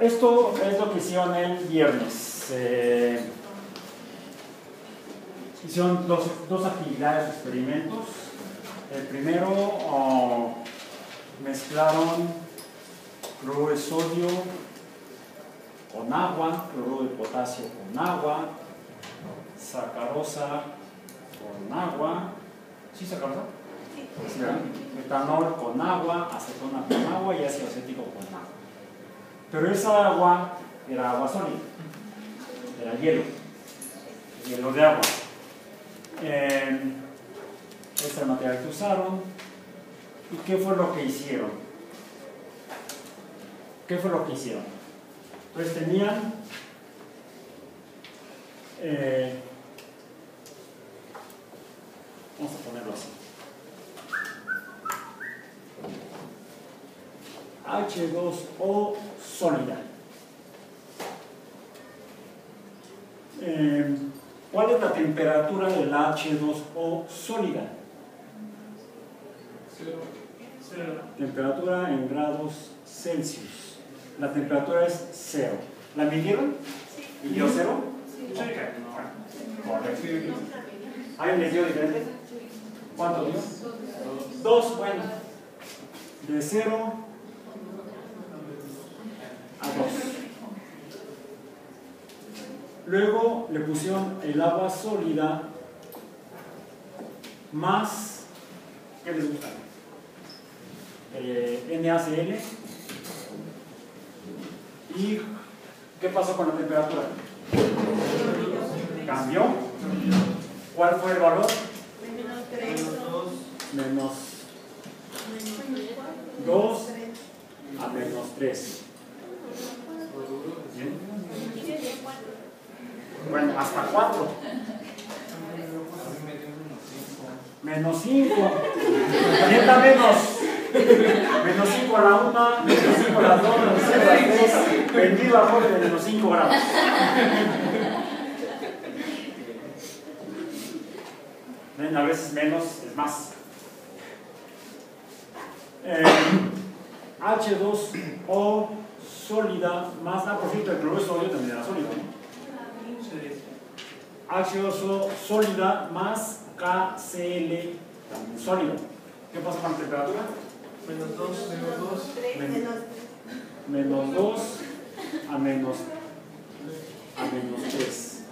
Esto es lo que hicieron el viernes. Eh, hicieron dos, dos actividades, experimentos. El primero oh, mezclaron cloruro de sodio con agua, cloruro de potasio con agua, sacarosa con agua. ¿Sí, sacarosa? Sí, ¿verdad? Etanol con agua, acetona con agua y ácido acético con agua. Pero esa agua era agua sólida, era hielo, hielo de agua. Eh, este es el material que usaron. ¿Y qué fue lo que hicieron? ¿Qué fue lo que hicieron? Pues tenían eh, vamos a ponerlo así. H2O sólida. Eh, ¿Cuál es la temperatura del H2O sólida? Cero. Temperatura en grados Celsius. La temperatura es cero. ¿La midieron? ¿Y dio cero? Sí. Correcto. ¿Alguien les dio diferente? ¿Cuánto dio? Dos, bueno. De cero a dos. Luego le pusieron el agua sólida más, ¿qué les gusta? Eh, NaCl. ¿Y qué pasó con la temperatura? ¿Cambió? ¿Cuál fue el valor? Menos 2 a menos 3. Bueno, hasta 4. Menos 5. Neta menos. Menos 5 a la 1, menos 5 a la 2, menos 5 a la 3. Vendido a Jorge menos 5 grados. Ven, a veces menos es más. Eh, H2O sólida más, ah, por cierto, el cloruro de sodio también era sólido, ¿no? H2O sólida más KCl también sólido. ¿Qué pasa con la temperatura? Menos dos, menos dos. Menos 2 a menos, a menos 3.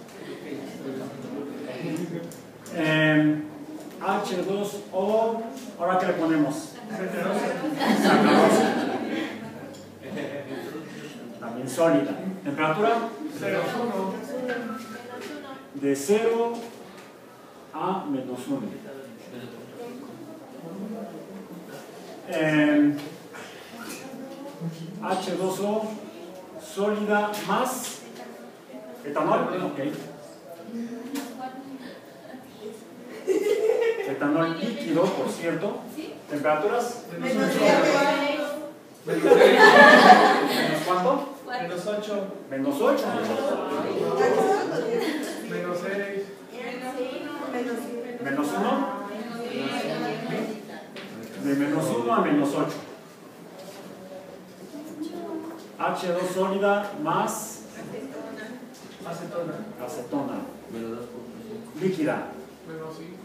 Eh, H2O, ahora qué le ponemos? Sacarosa. También sólida. Temperatura Cero. De 0 a menos 1. Eh, H2O sólida más etanol. ok. Etanol líquido, por cierto. Temperaturas menos cuánto? Menos ocho. Menos 8. Menos seis. Menos 1. De menos 1 a menos 8. H2 sólida más Acetona. acetona. Líquida. Menos cinco.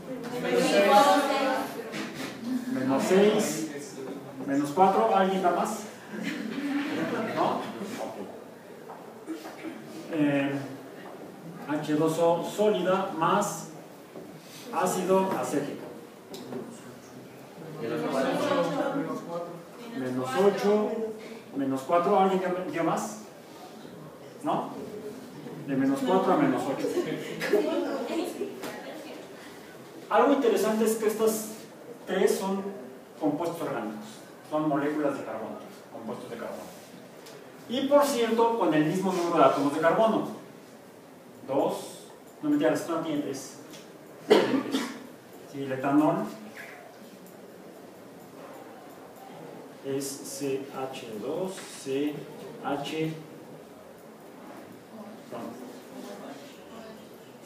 Menos 6. Menos 4. ¿Alguien da más? ¿No? Eh, H2O sólida más ácido acético. Menos ocho. Menos cuatro. Menos 8. Menos 4. ¿Alguien dio más? ¿No? De menos 4 a menos 8. Algo interesante es que estas tres son compuestos orgánicos, son moléculas de carbono, compuestos de carbono. Y por cierto, con el mismo número de átomos de carbono. Dos, no me digas, no tiene tres. Sí, el etanol es CH2, CH, perdón,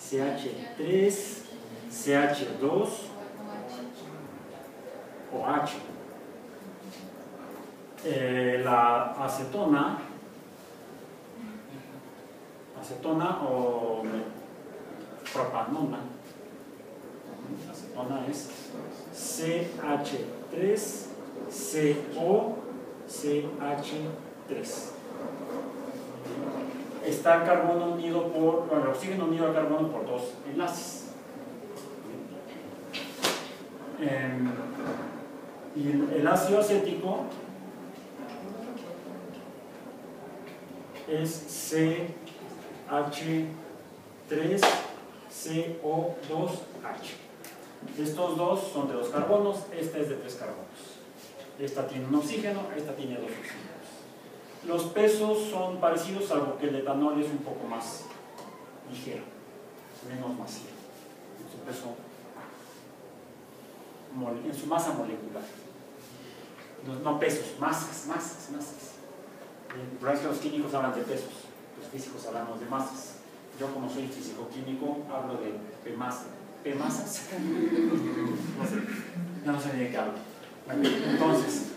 CH3, CH2 o H. Eh, la acetona acetona o propanona. Acetona es CH3COCH3. Está carbono unido por, bueno, oxígeno unido al carbono por dos enlaces. Em, y el, ácido acético es CH3CO2H. Estos dos son de dos carbonos, esta es de tres carbonos. Esta tiene un oxígeno, esta tiene dos oxígenos. Los pesos son parecidos, salvo que el etanol es un poco más ligero, menos masivo. En su peso, en su masa molecular. No, no pesos, masas, masas, masas. El problema es que los químicos hablan de pesos, los físicos hablamos de masas. Yo como soy físico-químico hablo de P masa. ¿P masas? No sé, no sé de qué hablo. Entonces,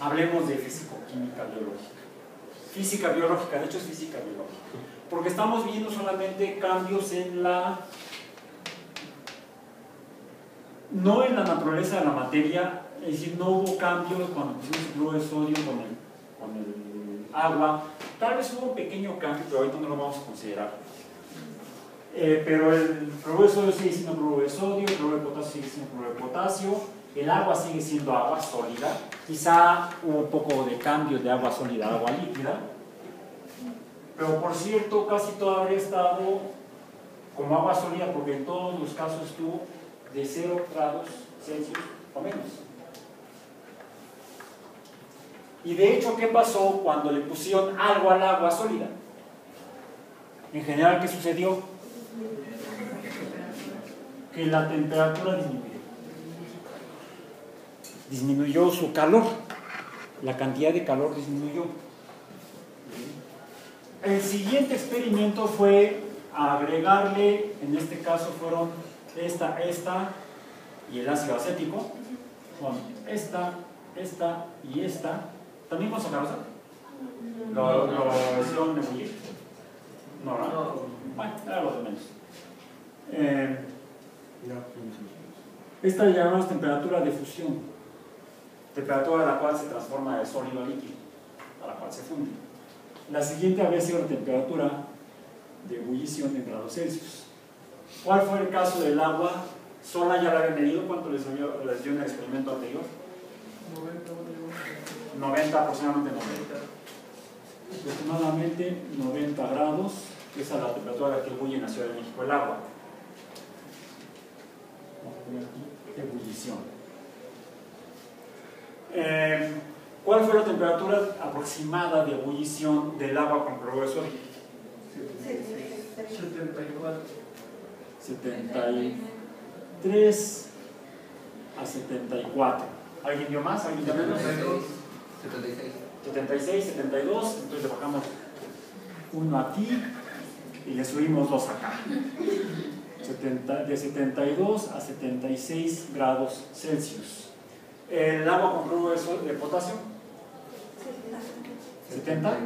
hablemos de físico-química biológica. Física biológica, de hecho es física biológica. Porque estamos viendo solamente cambios en la... No en la naturaleza de la materia, es decir, no hubo cambios cuando pusimos flujo de sodio con el agua. Tal vez hubo un pequeño cambio, pero ahorita no lo vamos a considerar. Eh, pero el cloruro de sodio sigue siendo cloruro de sodio, el cloruro de potasio sigue siendo cloruro de potasio, el agua sigue siendo agua sólida, quizá hubo un poco de cambio de agua sólida a agua líquida, pero por cierto casi todo habría estado como agua sólida porque en todos los casos estuvo de 0 grados Celsius o menos. Y de hecho, ¿qué pasó cuando le pusieron algo al agua sólida? En general, ¿qué sucedió? Que la temperatura disminuyó. Disminuyó su calor. La cantidad de calor disminuyó. El siguiente experimento fue agregarle, en este caso fueron esta, esta y el ácido acético, con esta, esta y esta. ¿También con sacarosa? ¿Lo, lo hicieron ebullir? No, ¿verdad? Bueno, era lo de menos. Eh, esta le llamamos temperatura de fusión, temperatura a la cual se transforma de sólido a líquido, a la cual se funde. La siguiente había sido la temperatura de ebullición en grados Celsius. ¿Cuál fue el caso del agua? Sola ya la había medido, ¿cuánto les dio, les dio en el experimento anterior? 90, aproximadamente 90. Aproximadamente 90 grados, esa es la temperatura a la que ebulle en la Ciudad de México el agua. Vamos a poner aquí ebullición. Eh, ¿Cuál fue la temperatura aproximada de ebullición del agua con sodio? 74. 73 a 74. ¿Alguien dio más? ¿Alguien dio menos? 72. 76. 76, 72, entonces le bajamos uno aquí y le subimos dos acá. 70 de 72 a 76 grados Celsius. ¿El agua con cloruro de, potasio? 70,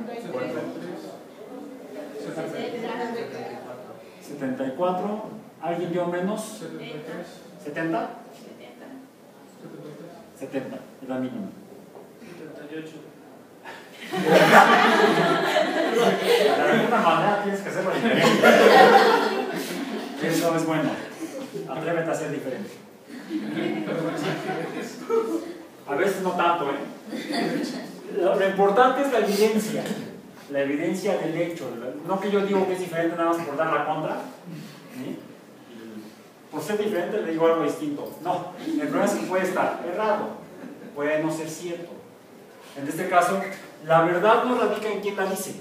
74. ¿Alguien dio menos? 73. 70, 73. 70, es la mínima. 78. De alguna manera tienes que hacerlo diferente. Eso es bueno. Atrévete a ser diferente. A veces no tanto, ¿eh? Lo, importante es la evidencia. La evidencia del hecho. No que yo digo que es diferente nada más por dar la contra. Por ser diferente le digo algo distinto. No, el problema es que puede estar errado. Puede no ser cierto. En este caso, la verdad no radica en quién la dice.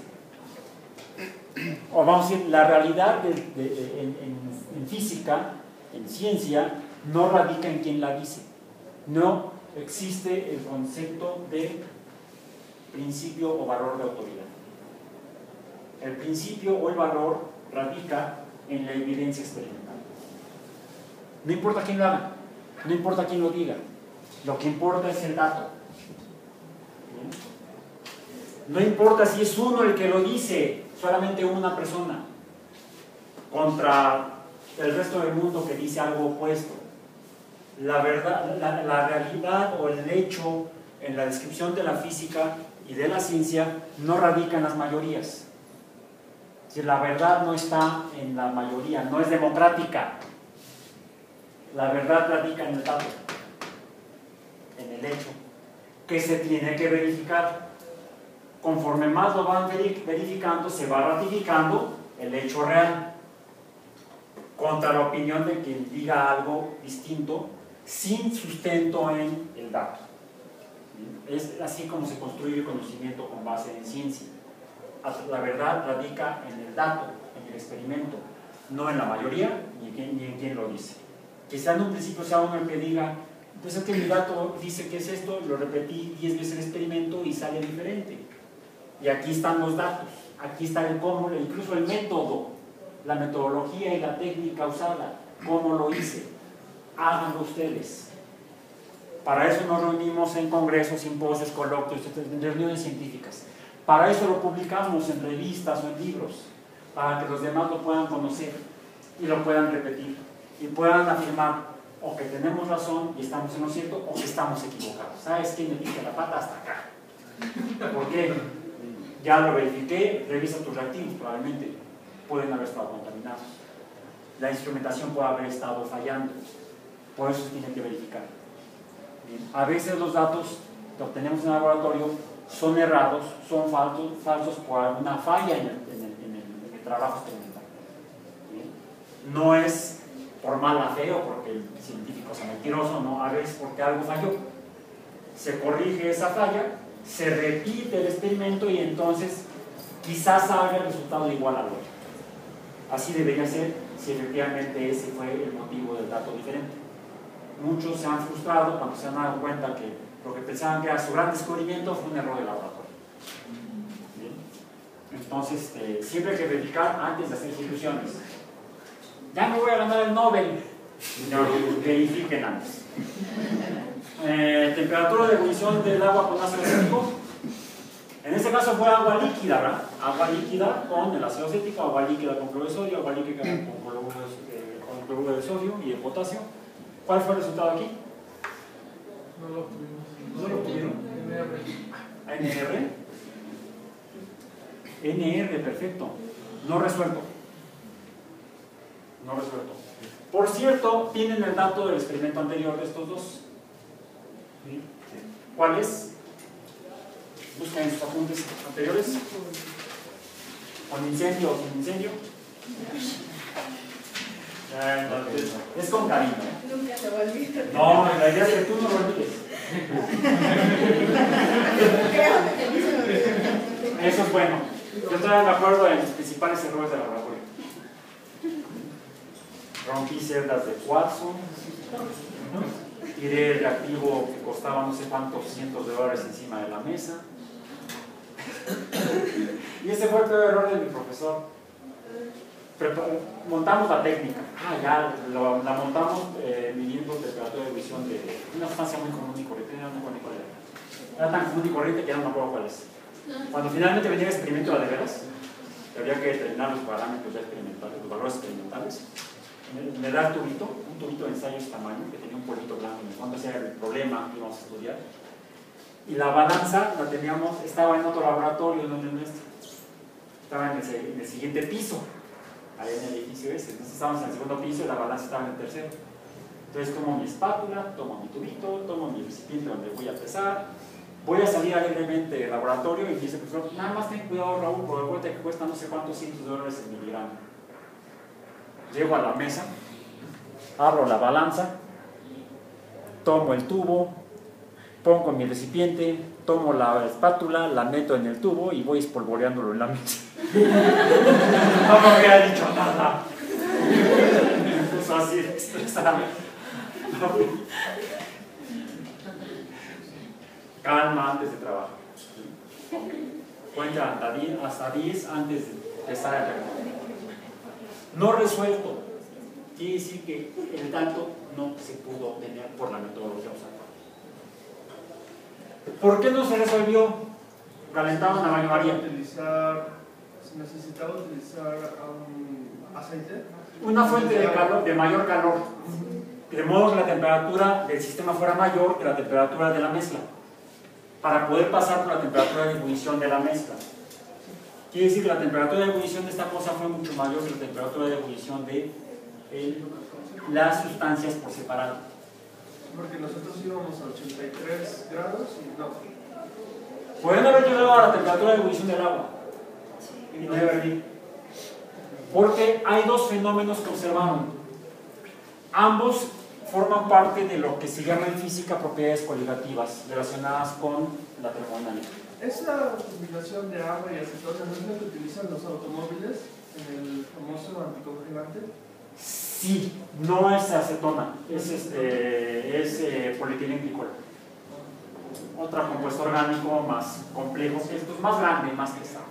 O vamos a decir, la realidad en física, en ciencia, no radica en quién la dice. No existe el concepto de principio o valor de autoridad. El principio o el valor radica en la evidencia experimental. No importa quién lo haga, no importa quién lo diga, lo que importa es el dato. No importa si es uno el que lo dice, solamente una persona, contra el resto del mundo que dice algo opuesto. La, verdad, la, realidad o el hecho en la descripción de la física y de la ciencia no radica en las mayorías. Si la verdad no está en la mayoría, no es democrática. La verdad radica en el dato, en el hecho, que se tiene que verificar. Conforme más lo van verificando, se va ratificando el hecho real. Contra la opinión de quien diga algo distinto, sin sustento en el dato. Es así como se construye el conocimiento con base en ciencia. La verdad radica en el dato, en el experimento, no en la mayoría ni en quien, lo dice. Quizá en un principio sea uno el que diga, pues es que mi dato dice que es esto, lo repetí 10 veces el experimento y sale diferente. Y aquí están los datos, aquí está el cómo, incluso el método, la metodología y la técnica usada, cómo lo hice. Háganlo ustedes para eso nos reunimos en congresos, simposios, coloquios, reuniones científicas. Para eso lo publicamos en revistas o en libros, para que los demás lo puedan conocer y lo puedan repetir y puedan afirmar o que tenemos razón y estamos en lo cierto o que estamos equivocados. ¿Sabes quién me dice la pata hasta acá? ¿Por qué? Ya lo verifiqué, revisa tus reactivos, probablemente pueden haber estado contaminados. La instrumentación puede haber estado fallando, por eso se tiene que verificar. A veces los datos que obtenemos en el laboratorio son errados, son falsos, falsos por alguna falla en el, trabajo experimental. No es por mala fe o porque el científico sea mentiroso, no, a veces porque algo falló. Se corrige esa falla, se repite el experimento y entonces quizás salga el resultado igual al otro. Así debería ser si efectivamente ese fue el motivo del dato diferente muchos se han frustrado cuando se han dado cuenta que lo que pensaban que era su gran descubrimiento fue un error de laboratorio. Entonces, este, siempre hay que verificar antes de hacer soluciones. Ya no voy a ganar el Nobel. No, verifiquen antes. Eh, temperatura de ebullición del agua con ácido acético. En este caso fue agua líquida, ¿verdad? Agua líquida con el ácido acético, agua líquida con cloruro de sodio, agua líquida con cloruro de sodio y de potasio ¿Cuál fue el resultado aquí? No lo obtuvimos. ¿No lo obtuvieron? NR. NR, perfecto. No resuelto. No resuelto. Por cierto, tienen el dato del experimento anterior de estos dos. ¿Cuál es? Buscan en sus apuntes anteriores. ¿Con incendio o sin incendio? es con cariño. Nunca se va a olvidar. No, la idea es que tú no lo olvides. Eso es bueno. Yo estoy de acuerdo en los principales errores de laboratorio. Rompí celdas de cuarzo, tiré el reactivo que costaba no sé cuántos cientos de dólares encima de la mesa. Y ese fue el peor error de mi profesor montamos la técnica. Ah, ya la montamos eh, midiendo temperatura de visión de una sustancia muy común y corriente. Era, era tan común y corriente que ya no me acuerdo cuál es. Cuando finalmente venía el experimento de veras, había que determinar los parámetros experimentales, los valores experimentales, me, da el tubito, un tubito de ensayo de este tamaño, que tenía un polito blanco, en cuanto era el problema que íbamos a estudiar. Y la balanza la teníamos, estaba en otro laboratorio, donde nuestro. Estaba en el siguiente piso ahí en el edificio ese. Entonces estábamos en el segundo piso y la balanza estaba en el tercero. Entonces tomo mi espátula, tomo mi tubito, tomo mi recipiente donde voy a pesar, voy a salir alegremente del laboratorio y dice el profesor, nada más ten cuidado Raúl, porque acuérdate que cuesta no sé cuántos cientos de dólares el miligramo. Llego a la mesa, abro la balanza, tomo el tubo, pongo mi recipiente, tomo la espátula, la meto en el tubo y voy espolvoreándolo en la mesa. no me había dicho nada. Empezó así. Calma antes de trabajar. Cuenta hasta 10 antes de empezar a trabajar. No resuelto. Quiere decir que el dato no se pudo obtener por la metodología usada. ¿Por qué no se resolvió? calentaban a baño María. utilizar, si necesitaba utilizar um, aceite, Una fuente de calor, de mayor calor, de modo que la temperatura del sistema fuera mayor que la temperatura de la mezcla, para poder pasar por la temperatura de ebullición de la mezcla. Quiere decir que la temperatura de ebullición de esta cosa fue mucho mayor que la temperatura de ebullición de las sustancias por separado. porque nosotros íbamos a 83 grados y no. Pueden haber llegado a la temperatura de ebullición del agua y no haber. Porque hay dos fenómenos que observaron. Ambos forman parte de lo que se llama en física propiedades coligativas relacionadas con la termodinámica. Esa combinación de agua y acetona no es la que utilizan los automóviles en el famoso anticongelante. Sí, no es acetona, es, este, es eh, polietilenglicol. Otro compuesto orgánico más complejo, es más grande, más pesado.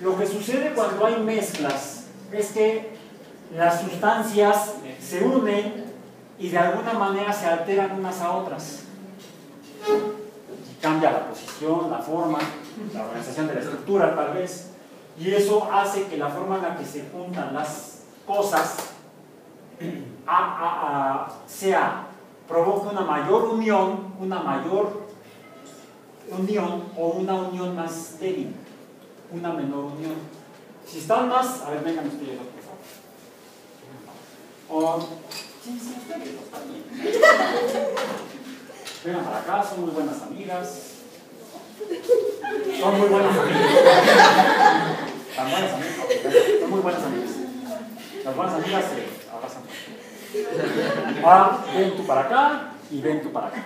Lo que sucede cuando hay mezclas es que las sustancias se unen y de alguna manera se alteran unas a otras. Cambia la posición, la forma, la organización de la estructura tal vez. Y eso hace que la forma en la que se juntan las cosas a- a- sea, provoque una mayor unión, una mayor unión o una unión más débil, una menor unión. Si están más, a ver, vengan ustedes por favor. Sí, sí, ustedes. Vengan para acá, son muy buenas amigas. Son muy buenas amigas. Tan buenas amigas. Son muy buenas amigas. Las buenas amigas se abrazan. Ahora, ven tú para acá y ven tú para acá.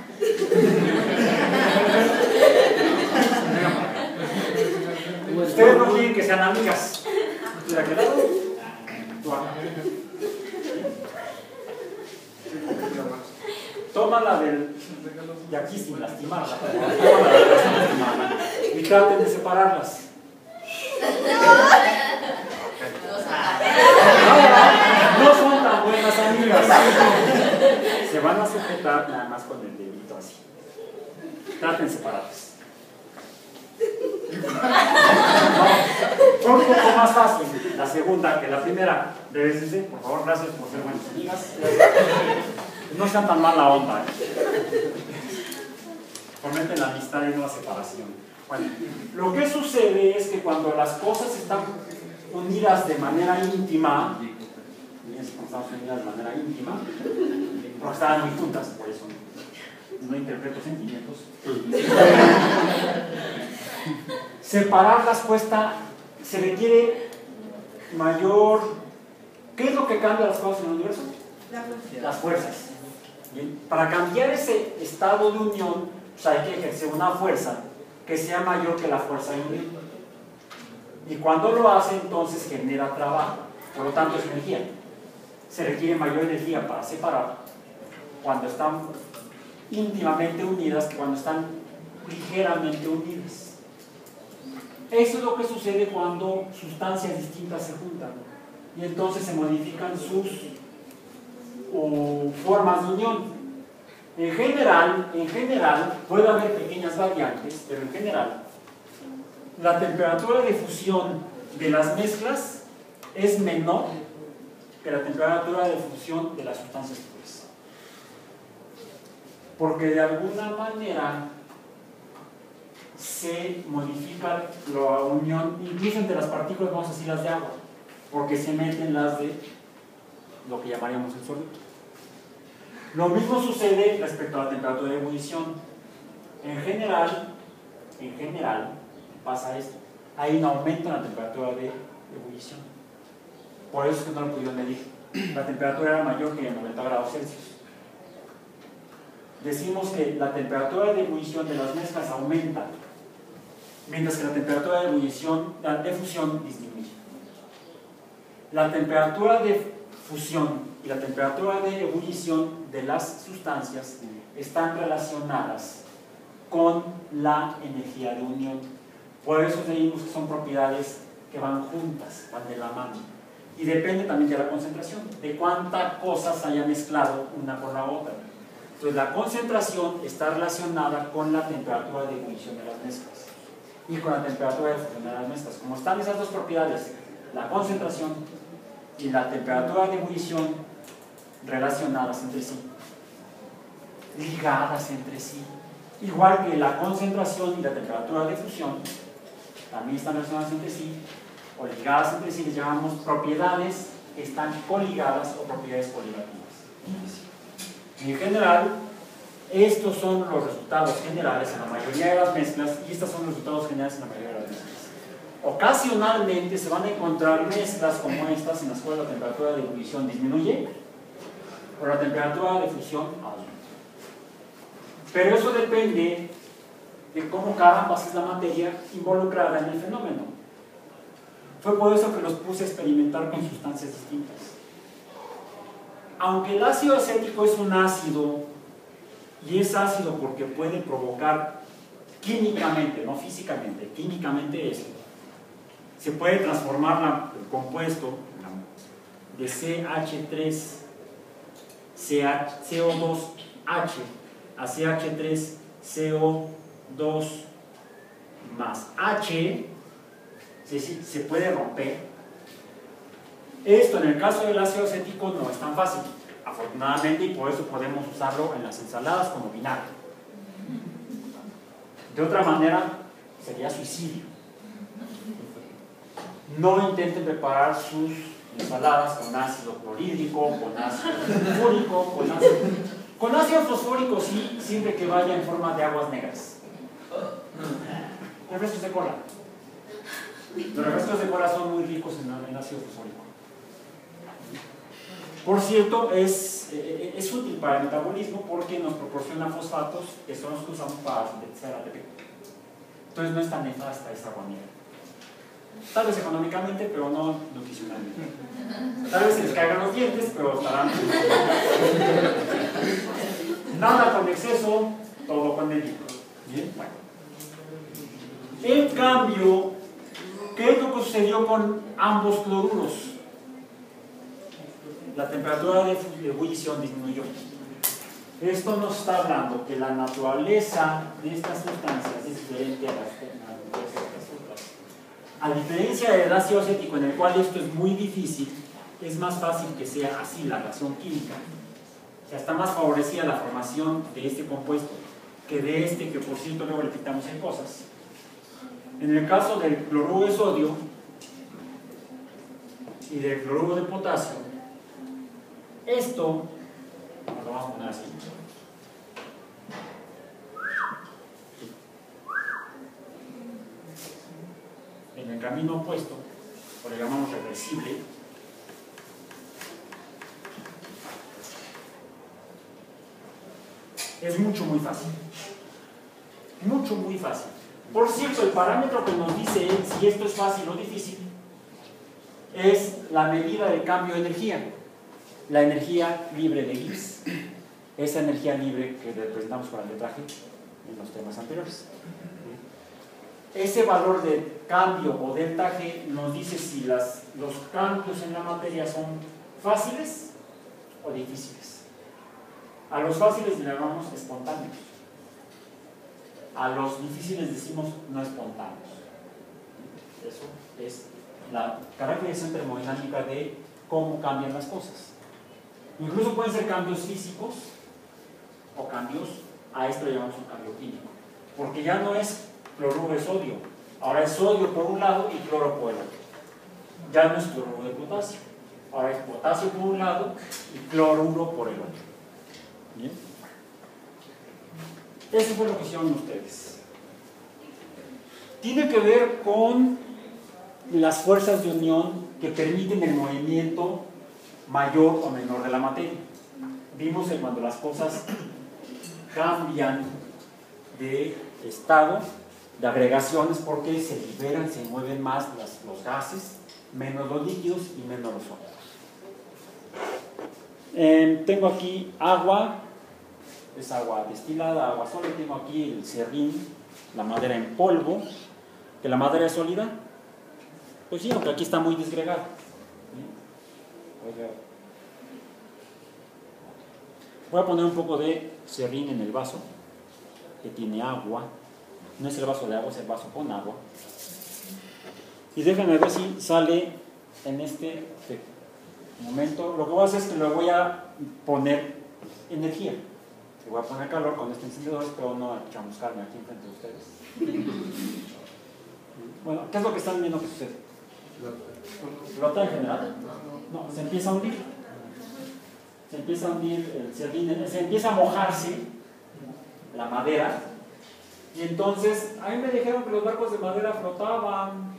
Ustedes no quieren que sean amigas. ¿Tú de aquel lado? Tú acá. Toma la del. Y aquí sin lastimarla. Toma la sin lastimarla. Y traten de separarlas. No, no son tan buenas amigas. Se van a sujetar nada más con el dedito así. Traten de separarlas. Fue un poco más fácil la segunda que la primera. Por favor, gracias por ser buenas amigas. No sean tan mala onda. ¿eh? Fomenten la amistad y no la separación. Bueno, lo que sucede es que cuando las cosas están unidas de manera íntima, estamos unidas de manera íntima, porque estaban muy juntas, por eso no interpreto sentimientos. Separarlas cuesta, se requiere mayor. ¿Qué es lo que cambia las cosas en el universo? Las fuerzas. Para cambiar ese estado de unión, pues hay que ejercer una fuerza que sea mayor que la fuerza de unión. Y cuando lo hace, entonces genera trabajo. Por lo tanto, es energía. Se requiere mayor energía para separar cuando están íntimamente unidas que cuando están ligeramente unidas. Eso es lo que sucede cuando sustancias distintas se juntan y entonces se modifican sus o formas de unión. En general, en general, puede haber pequeñas variantes, pero en general, la temperatura de fusión de las mezclas es menor que la temperatura de fusión de las sustancias puras. Porque de alguna manera se modifica la unión, incluso entre las partículas, vamos a decir las de agua, porque se meten las de lo que llamaríamos el solito. Lo mismo sucede respecto a la temperatura de ebullición. En general, en general, pasa esto. Hay un aumento en la temperatura de ebullición. Por eso es que no lo pudieron medir. La temperatura era mayor que 90 grados Celsius. Decimos que la temperatura de ebullición de las mezclas aumenta, mientras que la temperatura de ebullición, de fusión disminuye. La temperatura de fusión y la temperatura de ebullición de las sustancias están relacionadas con la energía de unión. Por eso decimos que son propiedades que van juntas, van de la mano. Y depende también de la concentración, de cuántas cosas haya mezclado una con la otra. Entonces la concentración está relacionada con la temperatura de ebullición de las mezclas. y con la temperatura de fusión de las mezclas. Como están esas dos propiedades, la concentración y la temperatura de ebullición relacionadas entre sí, ligadas entre sí, igual que la concentración y la temperatura de fusión también están relacionadas entre sí, o ligadas entre sí, les llamamos propiedades que están coligadas o propiedades coligativas. En general, estos son los resultados generales en la mayoría de las mezclas y estos son los resultados generales en la mayoría de las. Ocasionalmente se van a encontrar mezclas como estas en las cuales la temperatura de ebullición disminuye o la temperatura de fusión aumenta. Pero eso depende de cómo carambas es la materia involucrada en el fenómeno. Fue por eso que los puse a experimentar con sustancias distintas. Aunque el ácido acético es un ácido, y es ácido porque puede provocar químicamente, no físicamente, químicamente esto, se puede transformar el compuesto de CH3, CO2H a CH3CO2 más H, se puede romper. Esto en el caso del ácido acético no es tan fácil, afortunadamente, y por eso podemos usarlo en las ensaladas como vinagre. De otra manera, sería suicidio. No intenten preparar sus ensaladas con ácido clorhídrico, con ácido fosfórico, con ácido... Con ácido fosfórico sí, siempre que vaya en forma de aguas negras. Refrescos de cola. Los refrescos de cola son muy ricos en, ácido fosfórico. Por cierto, es, eh, es, útil para el metabolismo porque nos proporciona fosfatos que son los que usamos para sintetizar ATP. Entonces no es tan nefasta esta agua negra. Tal vez económicamente, pero no nutricionalmente. Tal vez se les caigan los dientes, pero estarán. Nada con exceso, todo con medida. Bien. En cambio, ¿qué es lo que sucedió con ambos cloruros? La temperatura de ebullición disminuyó. Esto nos está hablando que la naturaleza de estas sustancias es diferente a las a diferencia del ácido acético, en el cual esto es muy difícil, es más fácil que sea así la reacción química. O sea, está más favorecida la formación de este compuesto que de este, que por cierto luego le quitamos en cosas. En el caso del cloruro de sodio y del cloruro de potasio, esto, lo vamos a poner así, en el camino opuesto, o le llamamos reversible, es mucho, muy fácil. Mucho, muy fácil. Por cierto, el parámetro que nos dice si esto es fácil o difícil es la medida de cambio de energía, la energía libre de Gibbs, esa energía libre que representamos con el letraje en los temas anteriores ese valor de cambio o delta G nos dice si las, los cambios en la materia son fáciles o difíciles. A los fáciles le llamamos espontáneos. A los difíciles decimos no espontáneos. Eso es la caracterización termodinámica de cómo cambian las cosas. Incluso pueden ser cambios físicos o cambios, a esto le llamamos un cambio químico. Porque ya no es cloruro de sodio. Ahora es sodio por un lado y cloro por el otro. Ya no es cloruro de potasio. Ahora es potasio por un lado y cloruro por el otro. ¿Bien? Eso fue lo que hicieron ustedes. Tiene que ver con las fuerzas de unión que permiten el movimiento mayor o menor de la materia. Vimos que cuando las cosas cambian de estado, de agregaciones porque se liberan, se mueven más los gases, menos los líquidos y menos los sólidos. Em, tengo aquí agua, es agua destilada, agua sólida, tengo aquí el serrín, la madera en polvo, que la madera es sólida, pues sí, aunque aquí está muy disgregada. Voy a poner un poco de serrín en el vaso, que tiene agua, No es el vaso de agua, es el vaso con agua. Y déjenme ver si sale en este momento. Lo que voy a hacer es que le voy a poner energía. Le voy a poner calor con este encendedor, pero no chamuscarme aquí enfrente de ustedes. Bueno, ¿qué es lo que están viendo que sucede? ¿Flota en general? No, se empieza a hundir. Se empieza a hundir, se empieza a mojarse la madera. Y entonces, a mí me dijeron que los barcos de madera flotaban.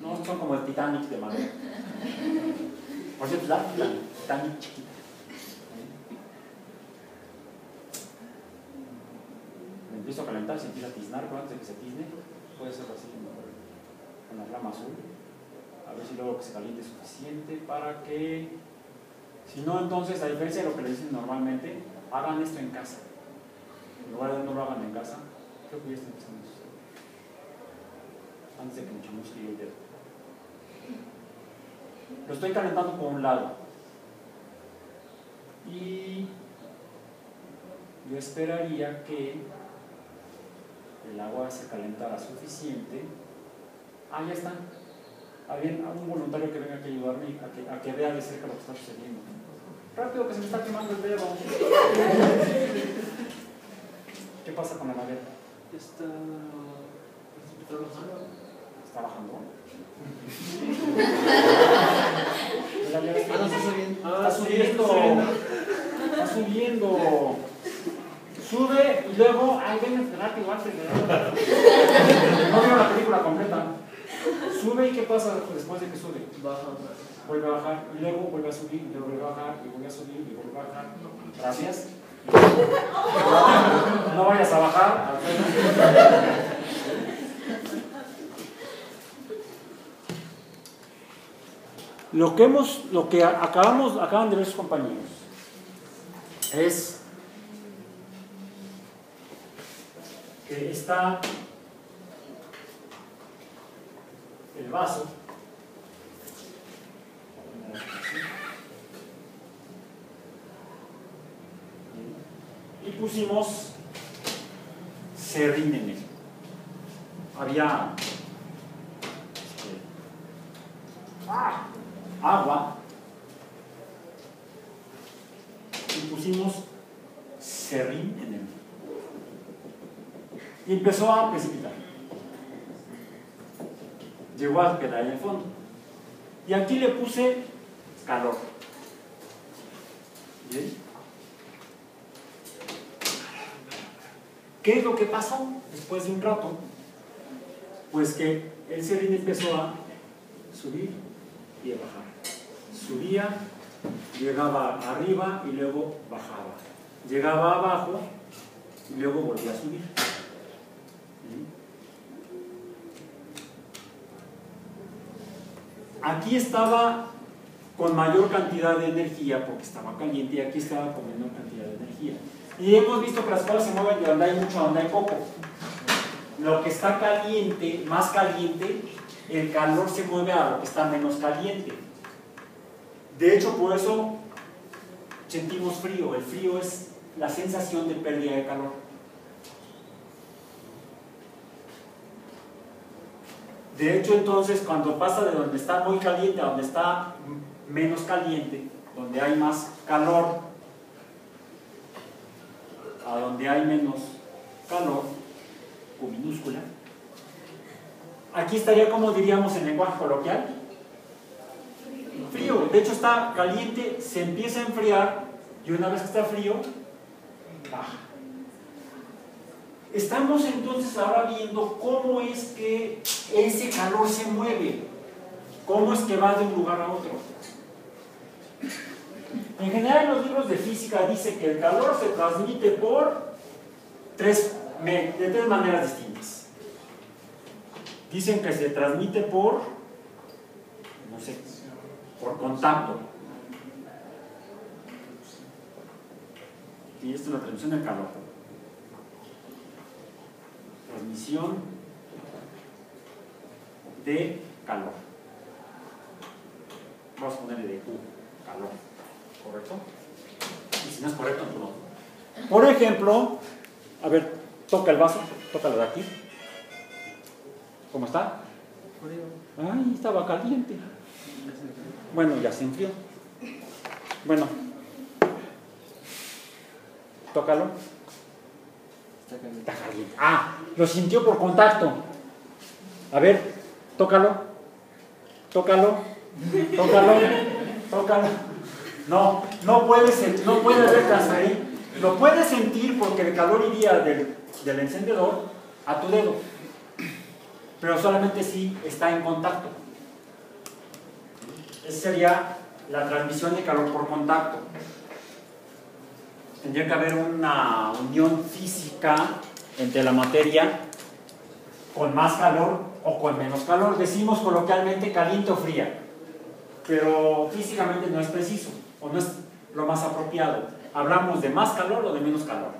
No, son como el Titanic de madera. Por cierto, la Titanic chiquita. Me empiezo a calentar, se empieza a tiznar, pero antes de que se tizne, puede ser así, con la flama azul. A ver si luego que se caliente suficiente para que, si no, entonces, a diferencia de lo que le dicen normalmente, hagan esto en casa. En lugar de no lo hagan en casa, creo que ya está empezando a suceder. Antes de que me chamusque yo el. Lo estoy calentando por un lado. Y yo esperaría que el agua se calentara suficiente. Ah, ya está. Hay un voluntario que venga aquí a ayudarme a que, a que vea de cerca lo que está sucediendo. Rápido que se me está quemando el dedo. ¿Qué pasa con la madera? Está, está bajando. Está subiendo. Está subiendo. Sube y luego, ay, ven rápido antes de. No veo la película completa. Sube y ¿qué pasa después de que sube? Baja. Vuelve a bajar y luego vuelve a subir y luego vuelve a bajar y vuelve a subir y vuelve a bajar. Gracias. No vayas a bajar. Lo que hemos, lo que acabamos, acaban de ver sus compañeros, es que está el vaso y pusimos serrín en él. Había este, agua y pusimos serrín en él. Y empezó a precipitar. Llegó a quedar en el fondo. Y aquí le puse calor. ¿Bien? ¿Qué es lo que pasó después de un rato? Pues que el serín empezó a subir y a bajar. Subía, llegaba arriba y luego bajaba. Llegaba abajo y luego volvía a subir. Aquí estaba con mayor cantidad de energía porque estaba caliente y aquí estaba con menor cantidad de energía. Y hemos visto que las cosas se mueven de donde hay mucho a donde hay poco. Lo que está caliente, más caliente, el calor se mueve a lo que está menos caliente. De hecho, por eso sentimos frío. El frío es la sensación de pérdida de calor. De hecho, entonces, cuando pasa de donde está muy caliente a donde está menos caliente, donde hay más calor, a donde hay menos calor, con minúscula, aquí estaría como diríamos en lenguaje coloquial, frío. De hecho está caliente, se empieza a enfriar y una vez que está frío, baja. Estamos entonces ahora viendo cómo es que ese calor se mueve, cómo es que va de un lugar a otro. En general en los libros de física dice que el calor se transmite por tres, de tres maneras distintas. Dicen que se transmite por, no sé, por contacto. Y esto es la transmisión del calor. Transmisión de calor. Vamos a ponerle de U, calor. ¿Correcto? Y si no es correcto, no. Por ejemplo, a ver, toca el vaso. tócalo de aquí. ¿Cómo está? Ay, estaba caliente. Bueno, ya se enfrió. Bueno, tócalo. Está caliente. Ah, lo sintió por contacto. A ver, tócalo. Tócalo. Tócalo. Tócalo. No, no puedes, no puedes. Lo puedes sentir porque el calor iría del, del encendedor a tu dedo. Pero solamente si está en contacto. Esa sería la transmisión de calor por contacto. Tendría que haber una unión física entre la materia con más calor o con menos calor. Decimos coloquialmente caliente o fría, pero físicamente no es preciso o no es lo más apropiado. Hablamos de más calor o de menos calor.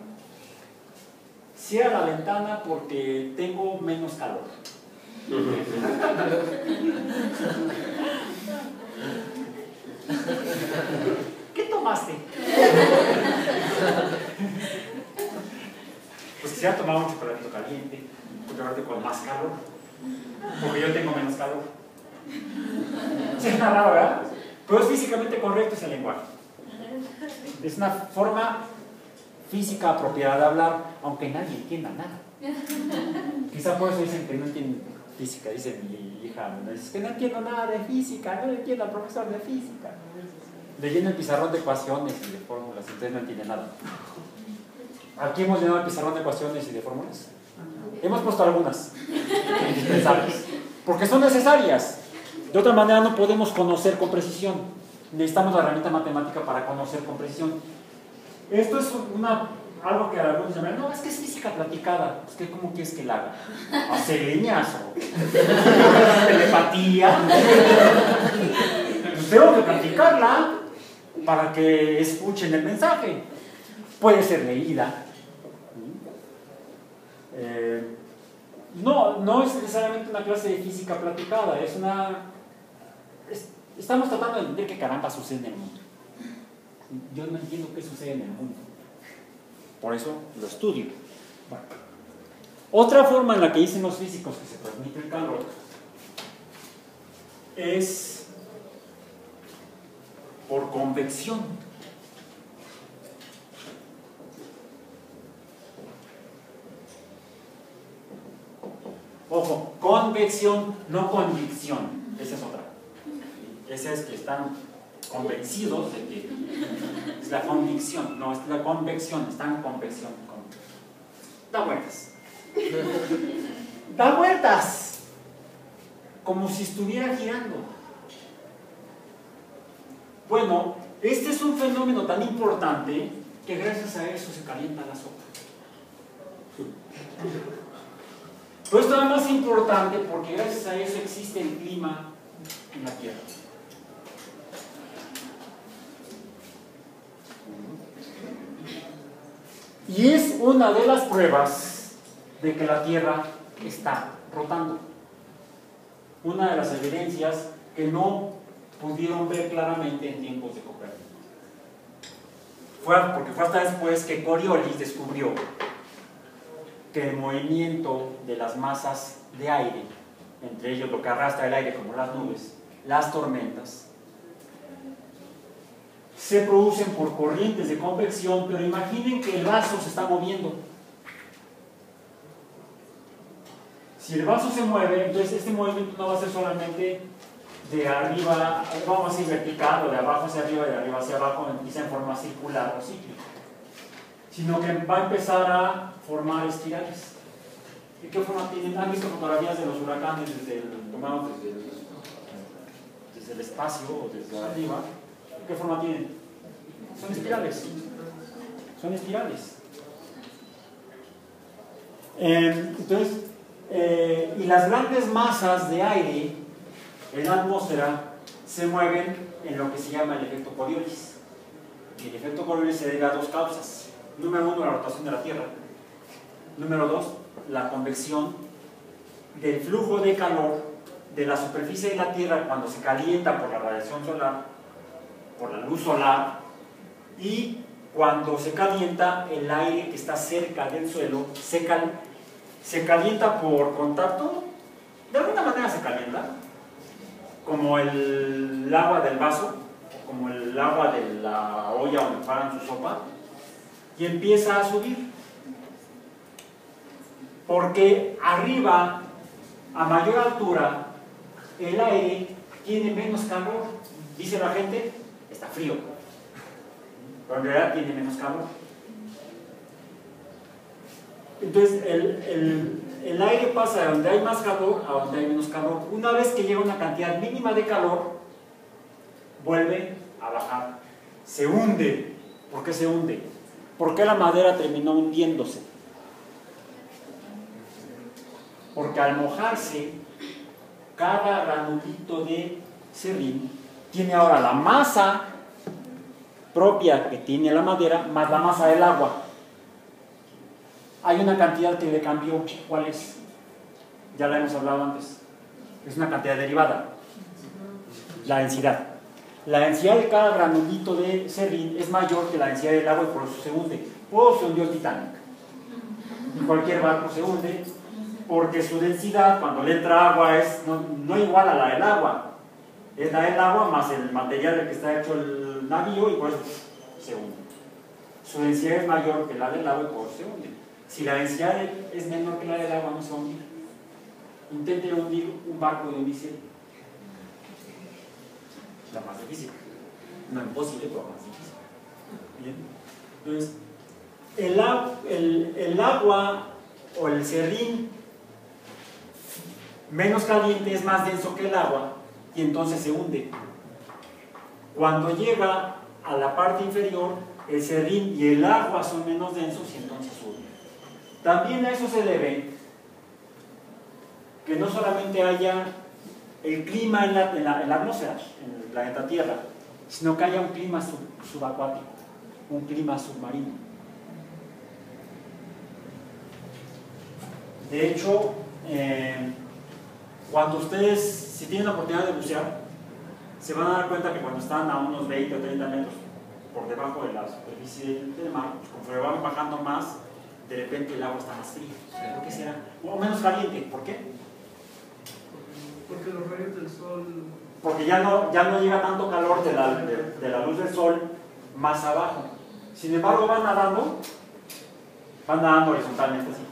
Cierra la ventana porque tengo menos calor. ¿Qué tomaste? Pues quisiera tomar un chocolatito caliente, un chocolate con más calor, porque yo tengo menos calor. nada, ¿verdad? Pero es físicamente correcto ese lenguaje. Es una forma física apropiada de hablar, aunque nadie entienda nada. Quizá por eso dicen que no entienden física, dice mi hija, dice que no entiendo nada de física, no entiendo al profesor de física leyendo el pizarrón de ecuaciones y de fórmulas, entonces no entiende nada. Aquí hemos llenado el pizarrón de ecuaciones y de fórmulas. Hemos puesto algunas indispensables, porque son necesarias. De otra manera no podemos conocer con precisión. Necesitamos la herramienta matemática para conocer con precisión. Esto es una, algo que algunos llaman, no, es que es física platicada. Es que, ¿cómo quieres que la haga? ¿Hacer leñas o telepatía? Pues tengo que platicarla para que escuchen el mensaje. Puede ser leída. Eh, no, no es necesariamente una clase de física platicada, es una... estamos tratando de entender qué caramba sucede en el mundo. Yo no entiendo qué sucede en el mundo. Por eso lo estudio. Otra forma en la que dicen los físicos que se transmite el calor es por convección. Ojo, convección, no convicción. Esa es otra. Esa es que están convencidos de que es la convicción, no, es la convección, están convección. Da vueltas. Da vueltas. Como si estuviera girando. Bueno, este es un fenómeno tan importante que gracias a eso se calienta la sopa. Pues esto es más importante porque gracias a eso existe el clima en la Tierra. Y es una de las pruebas de que la Tierra está rotando. Una de las evidencias que no pudieron ver claramente en tiempos de Copérnico. Fue, porque fue hasta después que Coriolis descubrió que el movimiento de las masas de aire, entre ellos lo que arrastra el aire como las nubes, las tormentas, se producen por corrientes de convección, pero imaginen que el vaso se está moviendo. Si el vaso se mueve, entonces este movimiento no va a ser solamente de arriba, vamos a decir vertical, o de abajo hacia arriba, de arriba hacia abajo, quizá en forma circular o cíclica, sino que va a empezar a formar espirales. ¿Y qué forma tienen? ¿Han visto fotografías de los huracanes desde el, desde el, desde el espacio o desde arriba? ¿Qué forma tienen? Son espirales. Son espirales. Eh, entonces, eh, y las grandes masas de aire en la atmósfera se mueven en lo que se llama el efecto Coriolis. Y el efecto Coriolis se debe a dos causas. Número uno, la rotación de la Tierra. Número dos, la convección del flujo de calor de la superficie de la Tierra cuando se calienta por la radiación solar, por la luz solar, y cuando se calienta el aire que está cerca del suelo se, se calienta por contacto, de alguna manera se calienta, como el agua del vaso, como el agua de la olla donde paran su sopa, y empieza a subir. Porque arriba, a mayor altura, el aire tiene menos calor. Dice la gente, está frío. Pero en realidad tiene menos calor. Entonces, el, el, aire pasa de donde hay más calor a donde hay menos calor. Una vez que llega una cantidad mínima de calor, vuelve a bajar. Se hunde. ¿Por qué se hunde? Porque la madera terminó hundiéndose. Porque al mojarse, cada granulito de serrín tiene ahora la masa propia que tiene la madera más la masa del agua. Hay una cantidad que le cambió. ¿Cuál es? Ya la hemos hablado antes. Es una cantidad derivada. La densidad. La densidad de cada granulito de serrín es mayor que la densidad del agua y por eso se hunde. O se hundió el Titanic. Y cualquier barco se hunde porque su densidad cuando le entra agua es no, no igual a la del agua. Es la del agua más el material del que está hecho el navío y por eso se hunde. Su densidad es mayor que la del agua y por eso se hunde. Si la densidad es menor que la del agua, no se hundir. Intente hundir un barco de un diésel. La más difícil. No imposible, pero más difícil. Bien. Entonces, el agua o el serrín menos caliente es más denso que el agua y entonces se hunde. Cuando llega a la parte inferior, el serrín y el agua son menos densos y entonces sube. También a eso se debe que no solamente haya el clima en la, en la, atmósfera, en el planeta Tierra, sino que haya un clima subacuático, un clima submarino. De hecho, eh, cuando ustedes, si tienen la oportunidad de bucear, se van a dar cuenta que cuando están a unos 20 o 30 metros por debajo de la superficie del mar, conforme van bajando más, de repente el agua está más fría. ¿Por qué será? O menos caliente. ¿Por qué? Porque los rayos del sol... Porque ya no, ya no llega tanto calor de la, de la luz del sol más abajo. Sin embargo, van nadando, van nadando horizontalmente así.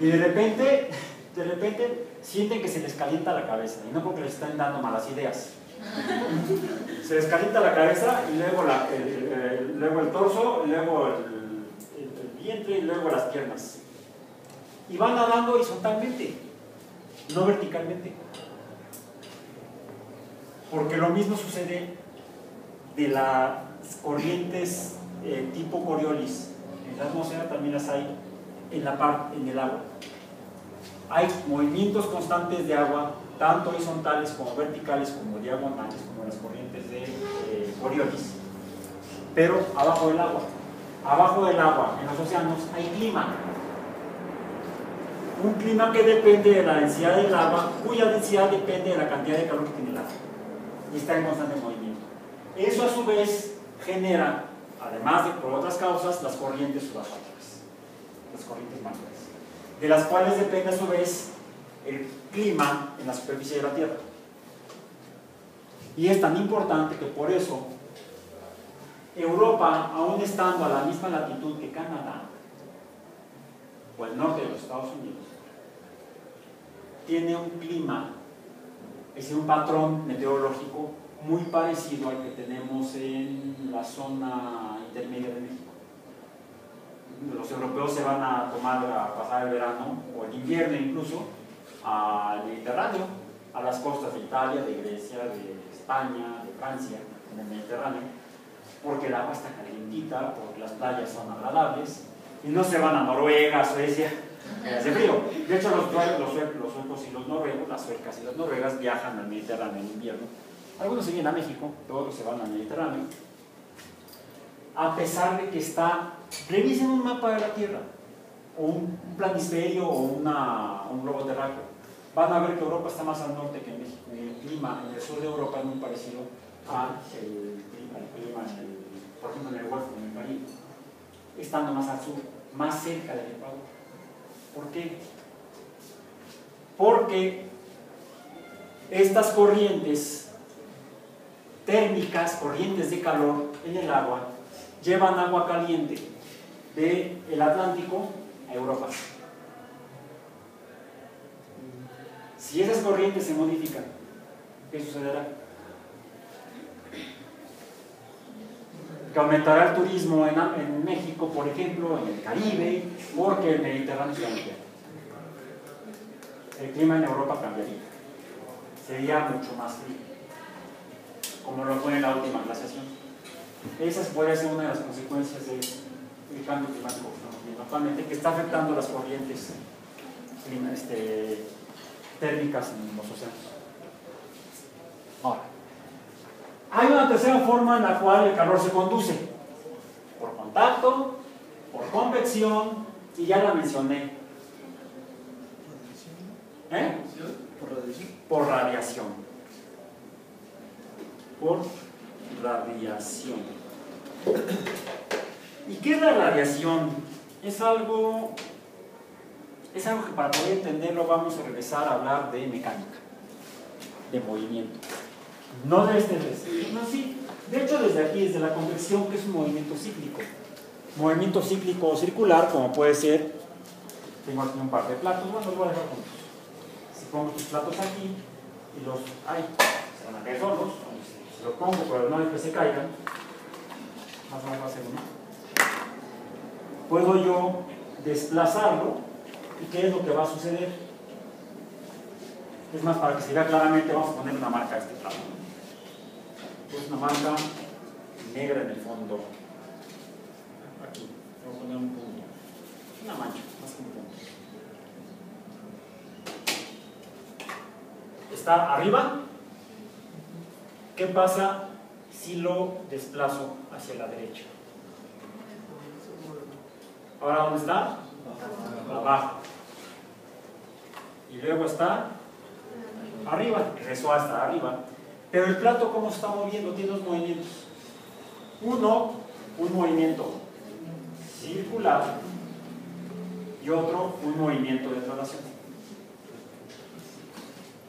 Y de repente de repente sienten que se les calienta la cabeza, y no porque les están dando malas ideas. Se les calienta la cabeza y luego, el, luego el torso, luego el, vientre y luego las piernas. Y van nadando horizontalmente, no verticalmente. Porque lo mismo sucede de las corrientes eh, tipo Coriolis. En la atmósfera también las hay en, la parte, en el agua hay movimientos constantes de agua, tanto horizontales como verticales, como diagonales, como las corrientes de eh, Coriolis. Pero abajo del agua, abajo del agua, en los océanos, hay clima. Un clima que depende de la densidad del agua, cuya densidad depende de la cantidad de calor que tiene el agua. Y está en constante movimiento. Eso a su vez genera, además de por otras causas, las corrientes subacuáticas, las corrientes marinas de las cuales depende a su vez el clima en la superficie de la Tierra. Y es tan importante que por eso Europa, aún estando a la misma latitud que Canadá, o el norte de los Estados Unidos, tiene un clima, es decir, un patrón meteorológico muy parecido al que tenemos en la zona intermedia de México los europeos se van a tomar a pasar el verano o el invierno incluso al Mediterráneo, a las costas de Italia, de Grecia, de España, de Francia, en el Mediterráneo, porque el agua está calientita, porque las playas son agradables, y no se van a Noruega, Suecia, hace frío. De hecho, los, suecos y los noruegos, las suecas y las noruegas viajan al Mediterráneo en invierno. Algunos se vienen a México, otros se van al Mediterráneo. A pesar de que está Revisen un mapa de la Tierra, o un, planisferio, o un globo terráqueo. Van a ver que Europa está más al norte que México. el clima en el sur de Europa es muy parecido al clima, por ejemplo, en el Golfo, en el Caribe. Estando más al sur, más cerca del Ecuador. ¿Por qué? Porque estas corrientes térmicas, corrientes de calor en el agua, llevan agua caliente del Atlántico a Europa. Si esas corrientes se modifican, ¿qué sucederá? Que aumentará el turismo en, México, por ejemplo, en el Caribe, porque el Mediterráneo se. El clima en Europa cambiaría. Sería mucho más frío, como lo fue en la última glaciación. Esa puede ser una de las consecuencias del cambio climático que actualmente, que está afectando las corrientes este, térmicas en los océanos. Ahora, hay una tercera forma en la cual el calor se conduce. Por contacto, por convección, y ya la mencioné. ¿Eh? ¿Por radiación? Por radiación. ¿Y qué es la radiación? Es algo es algo que para poder entenderlo vamos a regresar a hablar de mecánica, de movimiento. No de este, no, sí. De hecho, desde aquí, desde la convección, que es un movimiento cíclico. Movimiento cíclico o circular, como puede ser, tengo aquí un par de platos, bueno, los voy a dejar juntos. Si pongo estos platos aquí y los, ay, se van a caer solos, los pongo, pero no es que se caigan, más o menos ser uno. Puedo yo desplazarlo ¿Y qué es lo que va a suceder? Es más, para que se vea claramente, vamos a poner una marca a este plato. Es una marca negra en el fondo. Aquí, voy a poner un punto. Una mancha, más que un punto. Está arriba. ¿Qué pasa si lo desplazo hacia la derecha? Ahora, ¿dónde está? Abajo y luego está arriba, regresó hasta arriba. Pero el plato, ¿cómo está moviendo? Tiene dos movimientos. Uno, un movimiento circular y otro, un movimiento de traslación.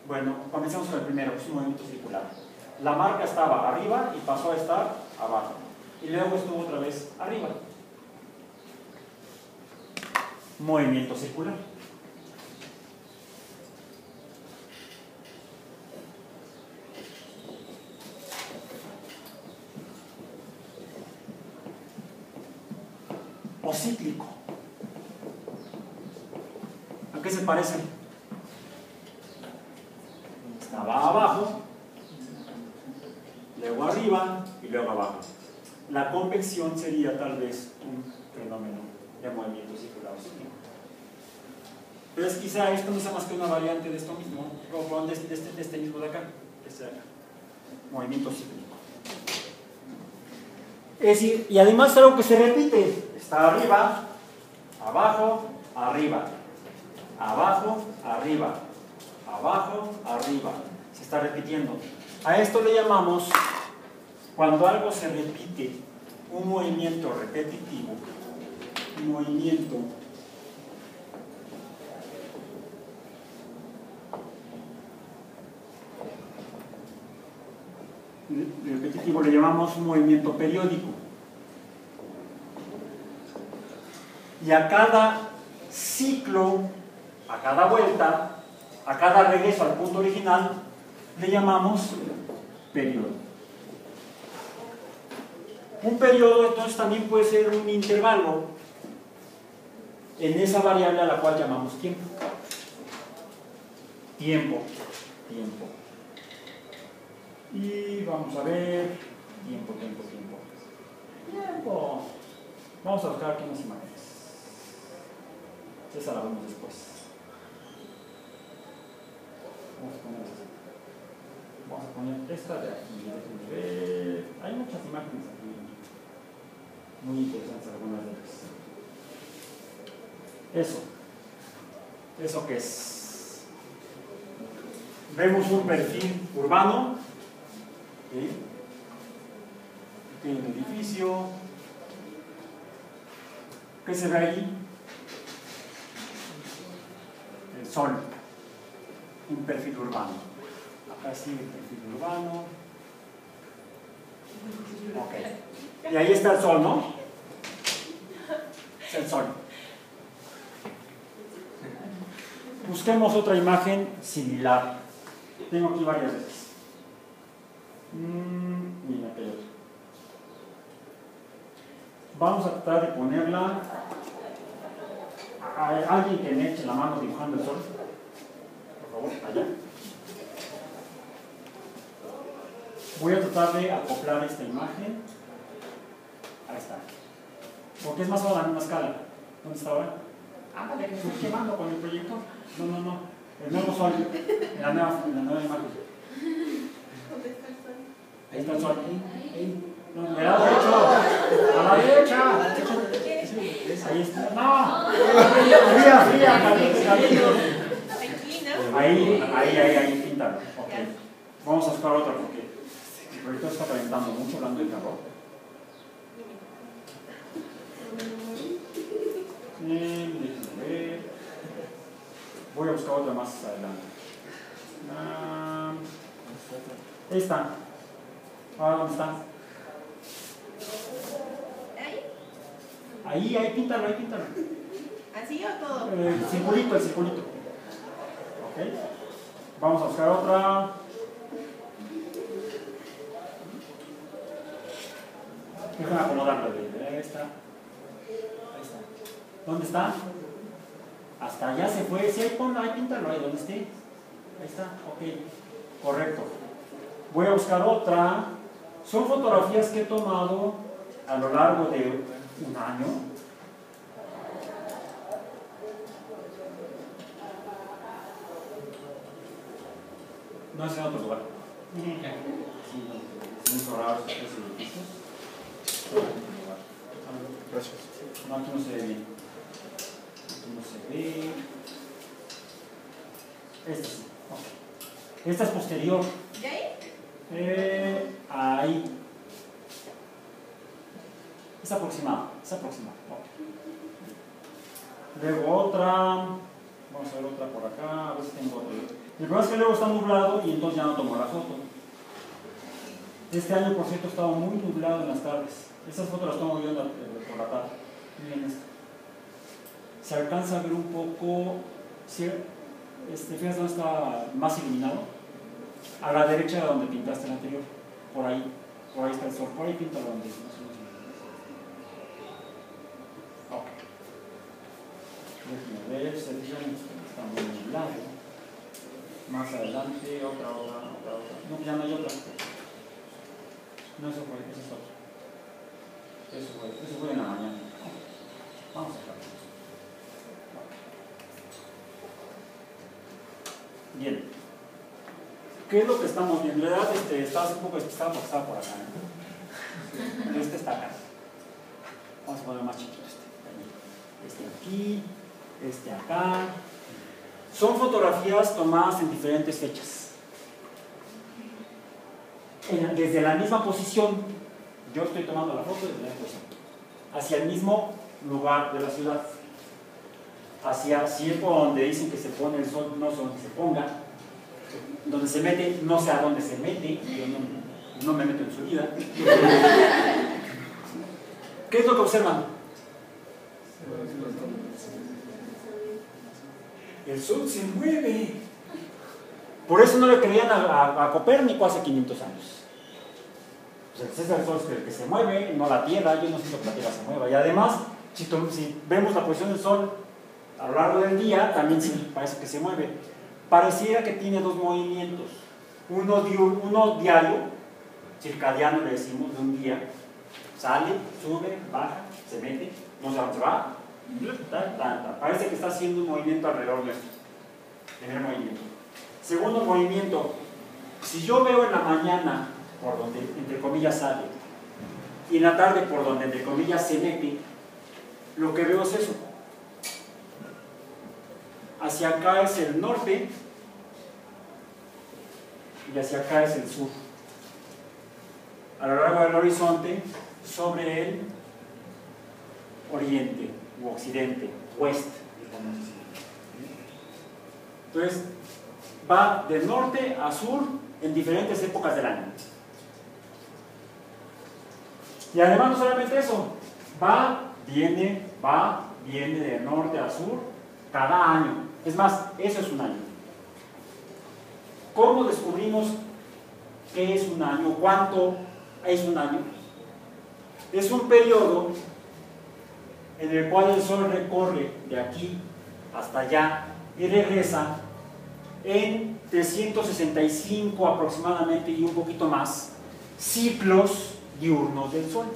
Bueno, comencemos con el primero, es un movimiento circular. La marca estaba arriba y pasó a estar abajo. Y luego estuvo otra vez arriba. Movimiento circular. o cíclico. ¿A qué se parece? Estaba abajo, luego arriba y luego abajo. La convección sería tal vez un fenómeno de movimiento circular o cíclico. Pero es quizá esto no sea más que una variante de esto mismo, de este, de este, de este mismo de acá, este de acá. Movimiento cíclico. Es decir, y además algo que se repite. Está arriba, abajo, arriba. Abajo, arriba. Abajo, arriba. Se está repitiendo. A esto le llamamos, cuando algo se repite, un movimiento repetitivo, un movimiento repetitivo le llamamos movimiento periódico. Y a cada ciclo, a cada vuelta, a cada regreso al punto original, le llamamos periodo. Un periodo entonces también puede ser un intervalo en esa variable a la cual llamamos tiempo. Tiempo, tiempo. Y vamos a ver, tiempo, tiempo, tiempo. Tiempo. Vamos a buscar aquí unas imágenes. Esa la vemos después. Vamos a poner. Vamos a poner esta de aquí. Hay muchas imágenes aquí. Muy interesantes algunas de ellas. Eso. ¿Eso qué es? Vemos un perfil urbano tiene un edificio. ¿Qué se ve ahí? sol, un perfil urbano. Acá sigue el perfil urbano. Ok. Y ahí está el sol, ¿no? Es el sol. Busquemos otra imagen similar. Tengo aquí varias veces. Mm, mira, aquella. Vamos a tratar de ponerla. ¿Hay alguien que me eche la mano dibujando el sol? Por favor, allá. Voy a tratar de acoplar esta imagen. Ahí está. Porque es más o menos la misma escala. ¿Dónde está ahora? Ah, vale, que estoy quemando con el proyector. No, no, no. El nuevo sol. En la nueva, en la nueva imagen. ¿Dónde está el sol? Ahí está el sol. Ahí, ahí. No, del lado derecho. A la derecha. Ahí está. No. Fría, fría. Ahí, ahí, ahí, ahí, píntalo. Ok. Vamos a buscar otra porque el proyector está calentando mucho hablando de calor. Ver. Voy a buscar otra más adelante. Ah, ahí está. Ahora, ¿dónde está? ¿Ahí? Ahí, ahí, píntalo, ahí, píntalo. ¿Así o todo? El circulito, el circulito. Ok. Vamos a buscar otra. Déjame acomodarlo. Ahí está. ¿Dónde está? Hasta allá se fue. Sí, ahí ponlo, ahí píntalo, ahí donde esté. Ahí está, ok. Correcto. Voy a buscar otra. Son fotografías que he tomado a lo largo de un año. No es en otro lugar. Sí, son estos edificios. Gracias. No, aquí no se ve bien. Aquí no se ve. Esta sí. Esta es posterior. ¿De ahí? Eh, ahí. Es aproximado. Es aproximado. Luego otra. Vamos a ver otra por acá. A ver si tengo otra. El problema es que luego está nublado y entonces ya no tomo la foto. Este año, por cierto, estaba muy nublado en las tardes. Estas fotos las tomo yo eh, por la tarde. Miren esto. Se alcanza a ver un poco. Este, fíjate dónde está más iluminado. A la derecha de donde pintaste el anterior. Por ahí. Por ahí está el sol. Por ahí pinta donde más o menos. Ok. Déjenme ver, se fijan, está muy nublado. Más adelante, otra, otra, otra, otra. No, ya no hay otra. No, eso fue, eso es otra. Eso fue, eso fue en la mañana. Vamos a sacar. Bien. ¿Qué es lo que estamos viendo? En realidad este, estaba un poco despistado porque estaba por acá. ¿eh? Este está acá. Vamos a poner más chiquito este. Este aquí, este acá. Son fotografías tomadas en diferentes fechas. Desde la misma posición, yo estoy tomando la foto desde la misma posición, hacia el mismo lugar de la ciudad. Hacia, si es por donde dicen que se pone el sol, no sé dónde se ponga. Donde se mete, no sé a dónde se mete, yo no, me meto en su vida. ¿Qué es lo que observan? El sol se mueve. Por eso no le creían a, a- a Copérnico hace 500 años. El César Sol es el que se mueve, no la Tierra. Yo no siento que la Tierra se mueva. Y además, si vemos la posición del Sol a lo largo del día, también sí parece que se mueve. Pareciera que tiene dos movimientos. Uno, diur- diario, circadiano le decimos, de un día. Sale, sube, baja, se mete, no se va. Ta, ta, ta. Parece que está haciendo un movimiento alrededor nuestro. Primer movimiento. Segundo movimiento. Si yo veo en la mañana por donde entre comillas sale y en la tarde por donde entre comillas se mete, lo que veo es eso. Hacia acá es el norte y hacia acá es el sur. A lo largo del horizonte, sobre el oriente u occidente, west. Entonces, va de norte a sur en diferentes épocas del año. Y además no solamente eso, va, viene, va, viene de norte a sur cada año. Es más, eso es un año. ¿Cómo descubrimos qué es un año? ¿Cuánto es un año? Es un periodo en el cual el Sol recorre de aquí hasta allá y regresa en 365 aproximadamente y un poquito más ciclos diurnos del Sol.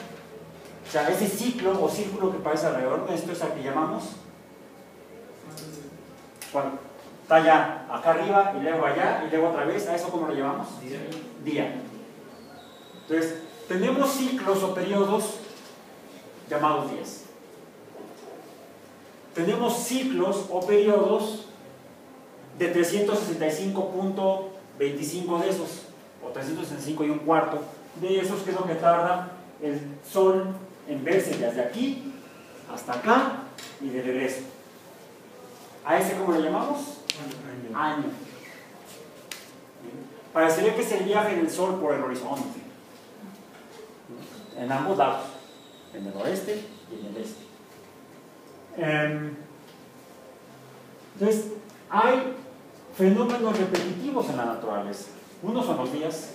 O sea, ese ciclo o círculo que parece alrededor de esto es al que llamamos. Está allá, acá arriba y luego allá y luego otra vez. ¿A eso cómo lo llamamos? Día. Día. Entonces, tenemos ciclos o periodos llamados días. Tenemos ciclos o periodos de 365.25 de esos, o 365 y un cuarto de esos, que es lo que tarda el Sol en verse desde aquí hasta acá y de regreso. ¿A ese cómo lo llamamos? Año. Parecería que es el viaje del Sol por el horizonte. En ambos lados, en el oeste y en el este. Em, entonces, hay fenómenos repetitivos en la naturaleza. Unos son los días,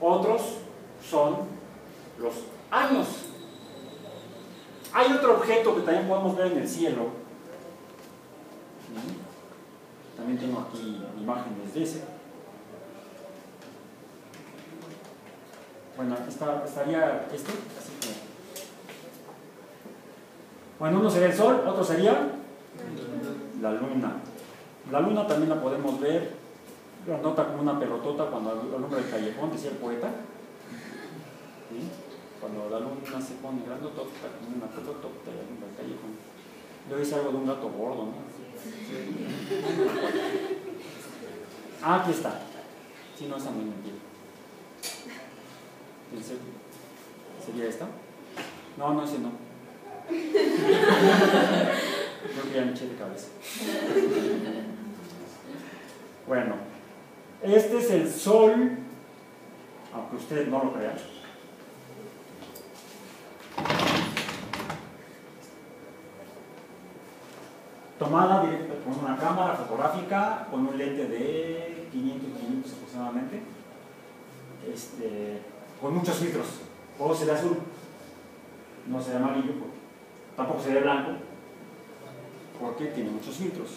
otros son los años. Hay otro objeto que también podemos ver en el cielo. También tengo aquí imágenes de ese. Bueno, está- estaría este, así como. Bueno, uno sería el sol, otro sería la luna. La luna también la podemos ver, la nota como una pelotota cuando alumbra el callejón, decía el poeta. Cuando la luna se pone grandotota como una pelotota y alumbra el callejón. Yo hice algo de un gato gordo, ¿no? Ah, aquí está. Si no, esa no es mentira. Pensé- ¿Sería esta? No, no, ese no. Creo que ya me eché de cabeza. Bueno, este es el sol, aunque ustedes no lo crean. Tomada directa con una cámara fotográfica con un lente de 500 milímetros aproximadamente, este, con muchos filtros. O se ve azul, no se ve amarillo, tampoco se ve blanco, porque tiene muchos filtros.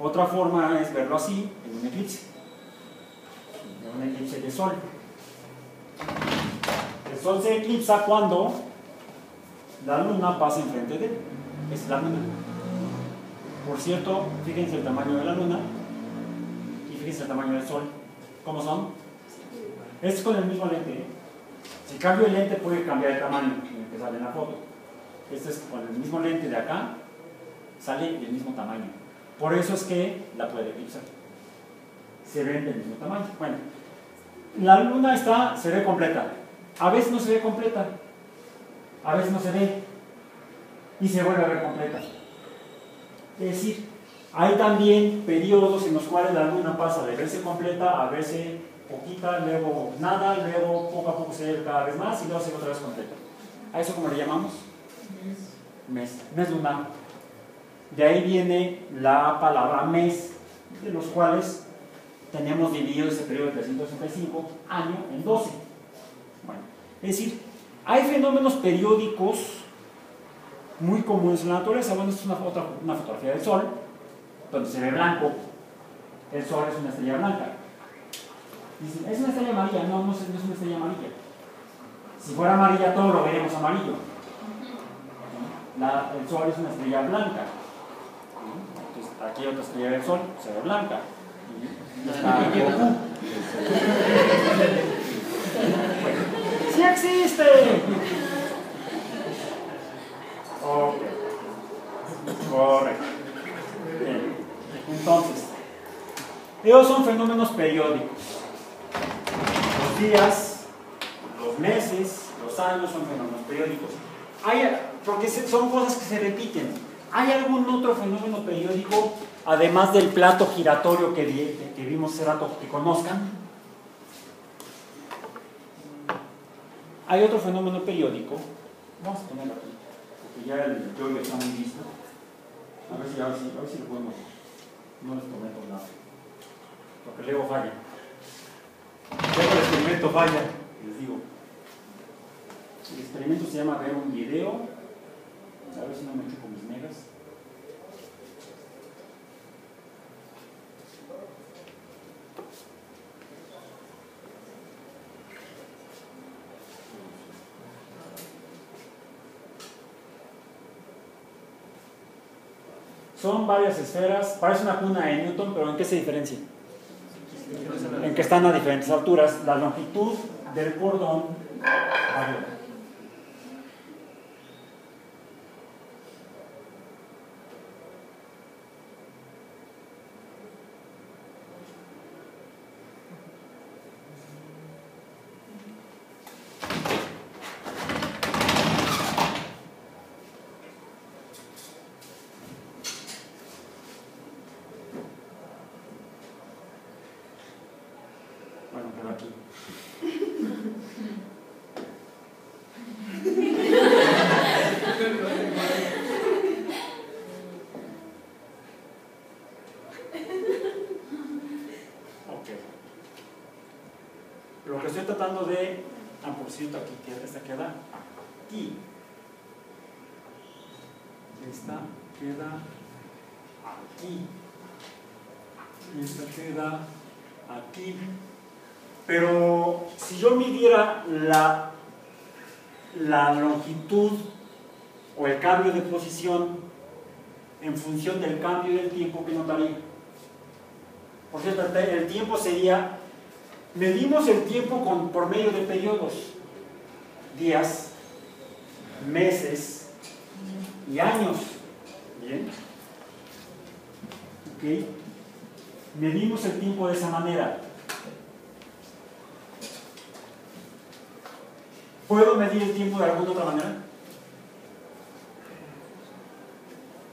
Otra forma es verlo así, en un eclipse, en un eclipse de sol. El sol se eclipsa cuando la luna pasa enfrente de él, es la luna. Por cierto, fíjense el tamaño de la luna y fíjense el tamaño del sol. ¿Cómo son? Es con el mismo lente. ¿eh? Si cambio el lente puede cambiar el tamaño que sale en la foto. Este es con el mismo lente de acá, sale del mismo tamaño. Por eso es que la puede eclipsar. Se ven del mismo tamaño. Bueno, la luna está, se ve completa. A veces no se ve completa. A veces no se ve. Y se vuelve a ver completa. Es decir, hay también periodos en los cuales la luna pasa de verse completa a verse poquita, luego nada, luego poco a poco se ve cada vez más y luego se ve otra vez completa. ¿A eso cómo le llamamos? Mes. Mes lunar. De ahí viene la palabra mes, de los cuales tenemos dividido ese periodo de 365 año en 12. Bueno, es decir, hay fenómenos periódicos muy comunes en la naturaleza. Bueno, esta es una, foto- una fotografía del Sol, donde se ve blanco. El Sol es una estrella blanca. Dicen, es una estrella amarilla. No, no es, no es una estrella amarilla. Si fuera amarilla, todo lo veríamos amarillo. La- el Sol es una estrella blanca. Entonces, aquí hay otra estrella del Sol, se ve blanca. Y está Goku. ¡Sí existe! Ok. Correcto. Bien. Entonces, ellos son fenómenos periódicos. Los días, los meses, los años son fenómenos periódicos. Hay, porque son cosas que se repiten. ¿Hay algún otro fenómeno periódico, además del plato giratorio que, vimos hace rato, que conozcan? Hay otro fenómeno periódico. Vamos a ponerlo aquí, porque ya el yoyo está muy listo. A ver si, a ver si, a ver si lo podemos. No les prometo nada. Porque luego falla. Luego el experimento falla, les digo. El experimento se llama ver un video. A ver si no me chupo mis megas. Son varias esferas, parece una cuna de Newton, pero ¿en qué se diferencia? En que están a diferentes alturas. La longitud del cordón varía. Bueno, pero aquí. Ok. Lo que estoy tratando de. Ah, por cierto, aquí esta queda aquí. Esta queda aquí. Esta queda aquí. Pero si yo midiera la, la longitud o el cambio de posición en función del cambio del tiempo, ¿qué notaría? Por cierto, el tiempo sería, medimos el tiempo con, por medio de periodos, días, meses y años. ¿Bien? ¿Ok? Medimos el tiempo de esa manera. ¿Puedo medir el tiempo de alguna otra manera?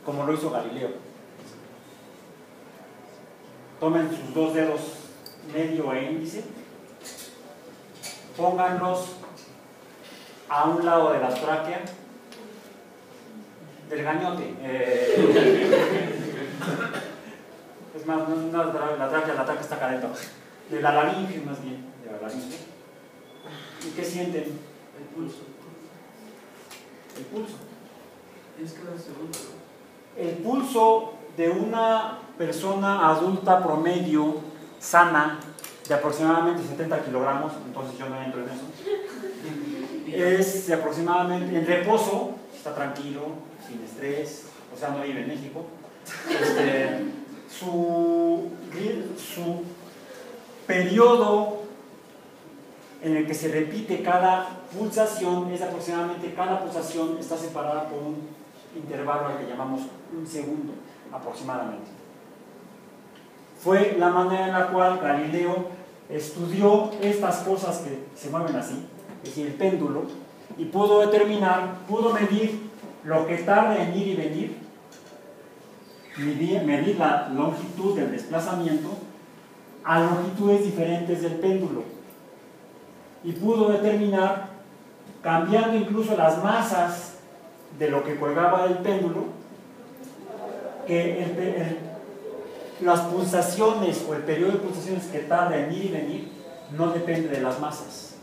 Como lo hizo Galileo. Tomen sus dos dedos medio e índice, pónganlos a un lado de la tráquea, del gañote. eh, es más, no, no la tráquea, la tráquea está adentro. De la laringe, más bien, de la laringe. ¿Y qué sienten? El pulso. El pulso. Es segundo. El pulso de una persona adulta promedio sana de aproximadamente 70 kilogramos, entonces yo no entro en eso, es de aproximadamente en reposo, está tranquilo, sin estrés, o sea, no vive en México. Este, su, su periodo en el que se repite cada pulsación es aproximadamente, cada pulsación está separada por un intervalo al que llamamos un segundo aproximadamente. Fue la manera en la cual Galileo estudió estas cosas que se mueven así, es decir, el péndulo, y pudo determinar, pudo medir lo que tarda en ir y venir, medir, la longitud del desplazamiento a longitudes diferentes del péndulo. Y pudo determinar, cambiando incluso las masas de lo que colgaba del péndulo, que el el- las pulsaciones o el periodo de pulsaciones que tarda en ir y venir no depende de las masas,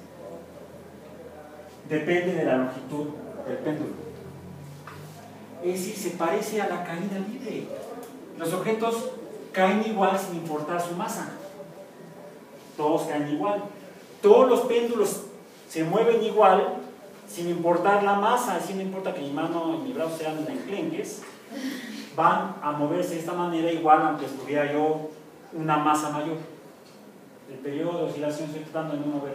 depende de la longitud del péndulo. Es decir, se parece a la caída libre. Los objetos caen igual sin importar su masa. Todos caen igual. Todos los péndulos se mueven igual sin importar la masa, así no importa que mi mano y mi brazo sean enclenques, van a moverse de esta manera igual aunque estuviera yo una masa mayor. El periodo de oscilación estoy tratando de no mover.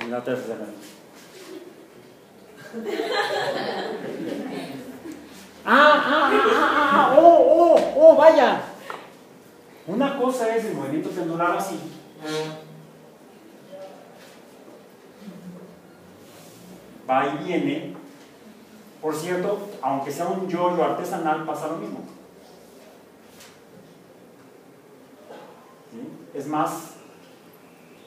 Y la otra vez se Ah, ah, ah, ah, ah, oh, oh, oh, vaya. Una cosa es el movimiento pendular así. Va y viene. Por cierto, aunque sea un yoyo artesanal, pasa lo mismo. Es más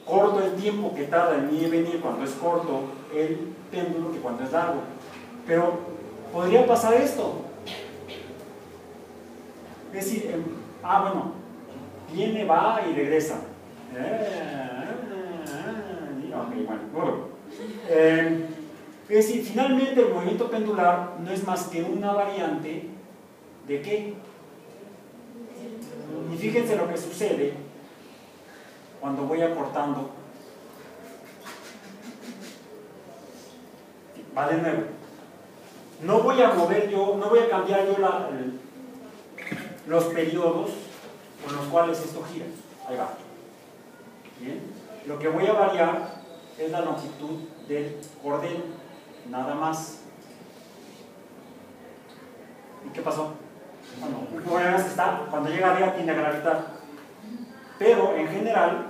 corto el tiempo que tarda en ir y venir cuando es corto el péndulo que cuando es largo. Pero podría pasar esto. Es decir, em, ah, bueno, viene, va y regresa. Eh, es decir, finalmente el movimiento pendular no es más que una variante de qué? Y fíjense lo que sucede cuando voy acortando. Va de nuevo. No voy a mover yo, no voy a cambiar yo los periodos con los cuales esto gira. Ahí va. Bien. Lo que voy a variar es la longitud del cordel, nada más. ¿Y qué pasó? Bueno, obviamente está, cuando llega arriba tiende a gravitar. Pero en general,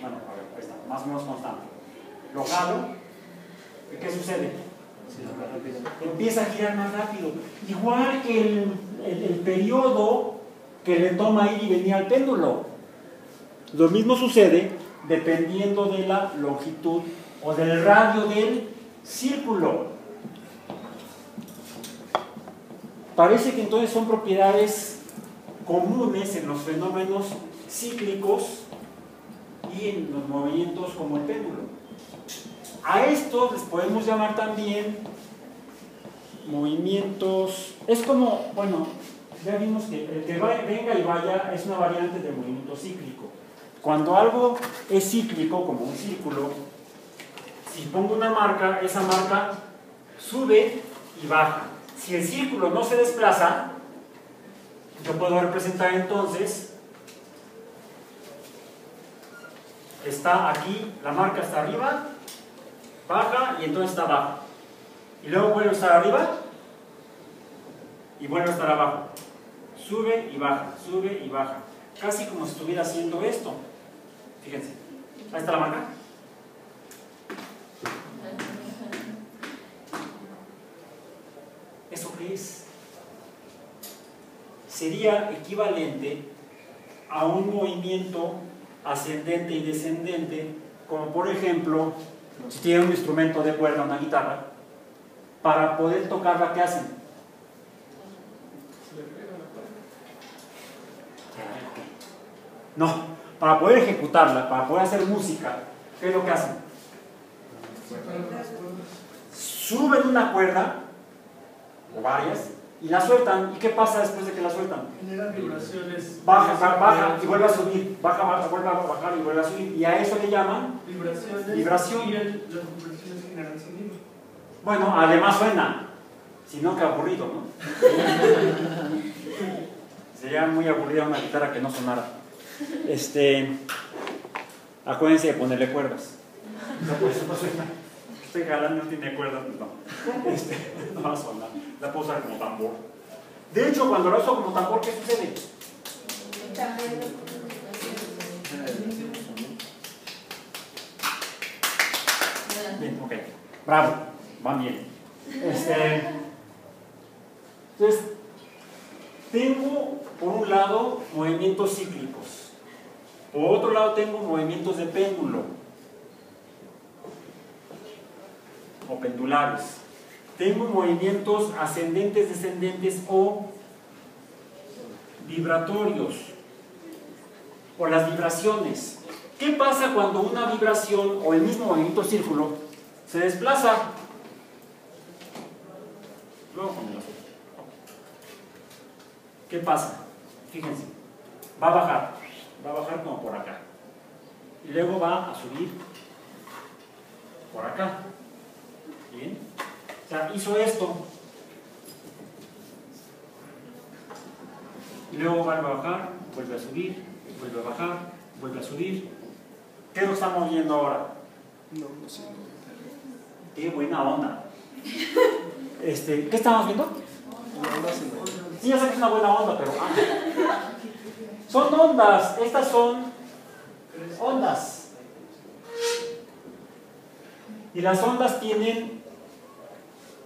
bueno, a ver, ahí está, más o menos constante. Lo jalo, ¿y qué sucede? Empieza a girar más rápido. Igual que el, el- periodo que le toma ir y venir al péndulo. Lo mismo sucede dependiendo de la longitud o del radio del círculo. Parece que entonces son propiedades comunes en los fenómenos cíclicos y en los movimientos como el péndulo. A estos les podemos llamar también movimientos. Es como, bueno, ya vimos que el que venga y vaya es una variante del movimiento cíclico. Cuando algo es cíclico, como un círculo, si pongo una marca, esa marca sube y baja. Si el círculo no se desplaza, yo puedo representar entonces, está aquí, la marca está arriba, baja y entonces está abajo. Y luego vuelve estar arriba y vuelve a estar abajo. Sube y baja, sube y baja. Casi como si estuviera haciendo esto. Fíjense. Ahí está la marca. ¿Eso qué es? Sería equivalente a un movimiento ascendente y descendente, como por ejemplo, si tienen un instrumento de cuerda, una guitarra, para poder tocarla, ¿qué hacen? Se le pega la cuerda. No, para poder ejecutarla, para poder hacer música, ¿qué es lo que hacen? Suben una cuerda, o varias, y la sueltan. ¿Y qué pasa después de que la sueltan? Generan vibraciones. Baja, baja, baja y vuelve a subir, baja, baja, vuelve a bajar y vuelve a subir. Y a eso le llaman, Vibraciones. Vibración. Y el- las vibraciones generan sonido. bueno, además suena. Si no, qué aburrido, ¿no? Sería muy aburrida una guitarra que no sonara. Este, acuérdense de ponerle cuerdas. No, pues, no suena. Este galán no tiene cuerdas, no. Este, no va a sonar. La puedo usar como tambor. De hecho, cuando la uso como tambor, ¿qué sucede? Bien, ok. Bravo, van bien. Este, entonces, tengo por un lado movimientos cíclicos. Por otro lado tengo movimientos de péndulo o pendulares. Tengo movimientos ascendentes, descendentes o vibratorios o las vibraciones. ¿Qué pasa cuando una vibración o el mismo movimiento círculo se desplaza? Luego. ¿Qué pasa? Fíjense, va a bajar, va a bajar como por acá. Y luego va a subir por acá. ¿Bien? O sea, hizo esto. Y luego vuelve a bajar, vuelve a subir, vuelve a bajar, vuelve a subir. ¿Qué lo estamos viendo ahora? No, no sé. Qué buena onda. Este, ¿Qué estamos viendo? No, no sé. Sí, ya sé que es una buena onda, pero... ah. Son ondas, estas son ondas. Y las ondas tienen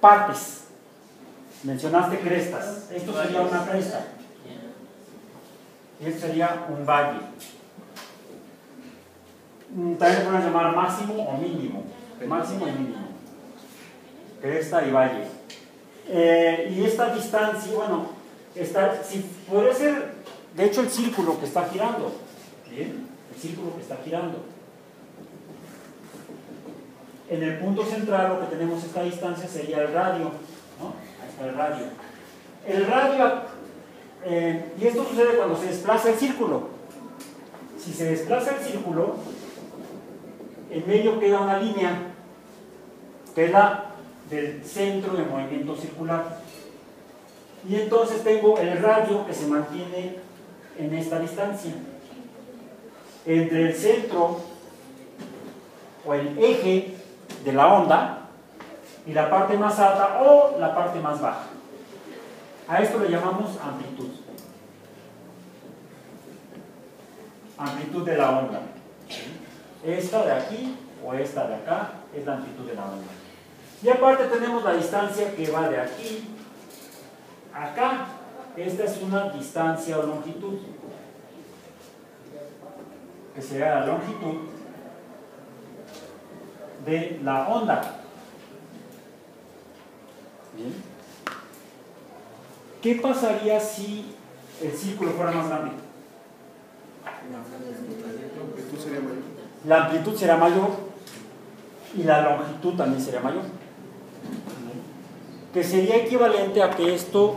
partes. Mencionaste crestas. Esto sería una cresta. Y esto sería un valle. Mm, También pueden llamar máximo o mínimo. Máximo y mínimo. Cresta y valle. Eh, y esta distancia, bueno, si puede ser, de hecho, el círculo que está girando. ¿Bien? El círculo que está girando. En el punto central lo que tenemos esta distancia sería el radio. ¿no? Ahí está el radio. El radio, eh, y esto sucede cuando se desplaza el círculo. Si se desplaza el círculo, en medio queda una línea que es la del centro de movimiento circular. Y entonces tengo el radio que se mantiene en esta distancia. Entre el centro o el eje de la onda y la parte más alta o la parte más baja. A esto le llamamos amplitud. Amplitud de la onda. Esta de aquí o esta de acá es la amplitud de la onda. Y aparte tenemos la distancia que va de aquí acá. Esta es una distancia o longitud. Que sería la longitud de la onda. Bien. ¿Qué pasaría si el círculo fuera más grande? La amplitud sería mayor. La amplitud será mayor y la longitud también sería mayor. Que sería equivalente a que esto,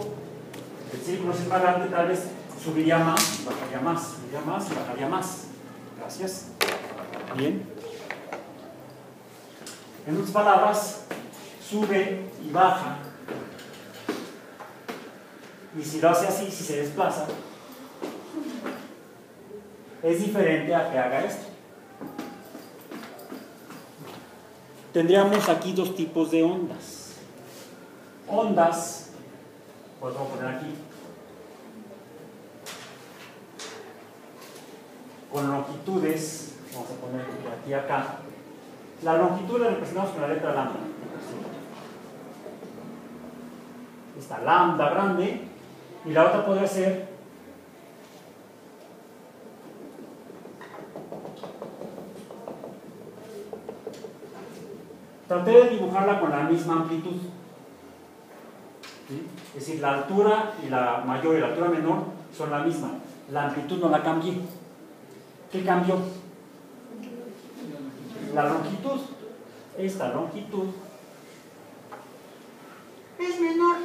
el círculo es tal vez subiría más bajaría más, subiría más y bajaría más. Gracias. Bien. En otras palabras, sube y baja. Y si lo hace así, si se desplaza, es diferente a que haga esto. Tendríamos aquí dos tipos de ondas. Ondas, pues voy a poner aquí, con longitudes, vamos a poner aquí acá. La longitud la representamos con la letra lambda. Esta lambda grande y la otra podría ser Traté de dibujarla con la misma amplitud. ¿Sí? Es decir, la altura y la mayor y la altura menor son la misma. La amplitud no la cambié. ¿Qué cambió? La longitud. Esta longitud es menor.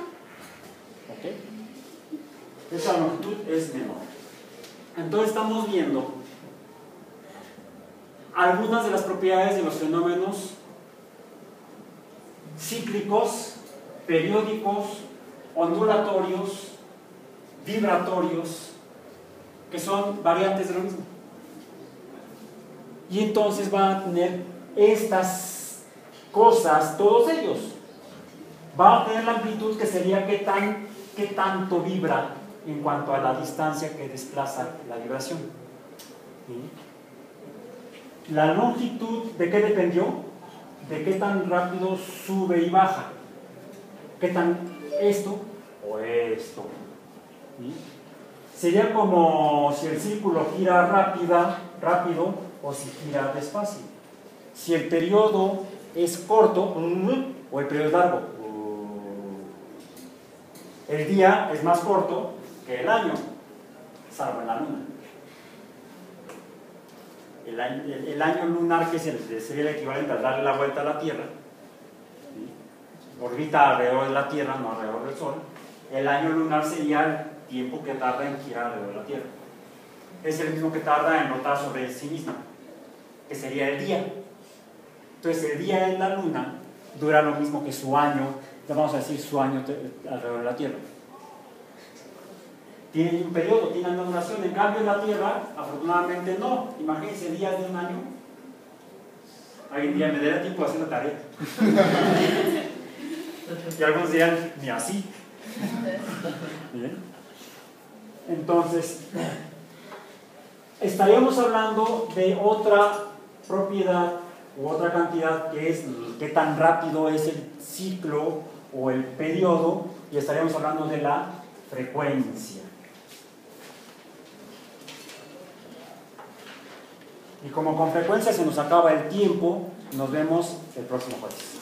¿Ok? Esta longitud es menor. Entonces estamos viendo algunas de las propiedades de los fenómenos cíclicos, periódicos, ondulatorios, vibratorios, que son variantes de lo mismo. Y entonces van a tener estas cosas, todos ellos. Va a tener la amplitud que sería qué, tan, qué tanto vibra en cuanto a la distancia que desplaza la vibración. La longitud, ¿de qué dependió? de qué tan rápido sube y baja. ¿Qué tan esto o esto? Sería como si el círculo gira rápida, rápido o si gira despacio. Si el periodo es corto o el periodo es largo. El día es más corto que el año, salvo en la luna. El año, el, año lunar, que sería el equivalente a darle la vuelta a la Tierra. Orbita alrededor de la Tierra, no alrededor del Sol. El año lunar sería el tiempo que tarda en girar alrededor de la Tierra. Es el mismo que tarda en rotar sobre sí misma, que sería el día. Entonces, el día en la Luna dura lo mismo que su año, vamos a decir su año alrededor de la Tierra tiene un periodo, tiene una duración. En cambio, en la Tierra, afortunadamente no. Imagínense días de un año. Ahí día me daría tiempo de hacer la tarea. y algunos dirán, ni así. Bien. Entonces, estaríamos hablando de otra propiedad u otra cantidad que es qué tan rápido es el ciclo o el periodo y estaríamos hablando de la frecuencia. Y como con frecuencia se nos acaba el tiempo, nos vemos el próximo jueves.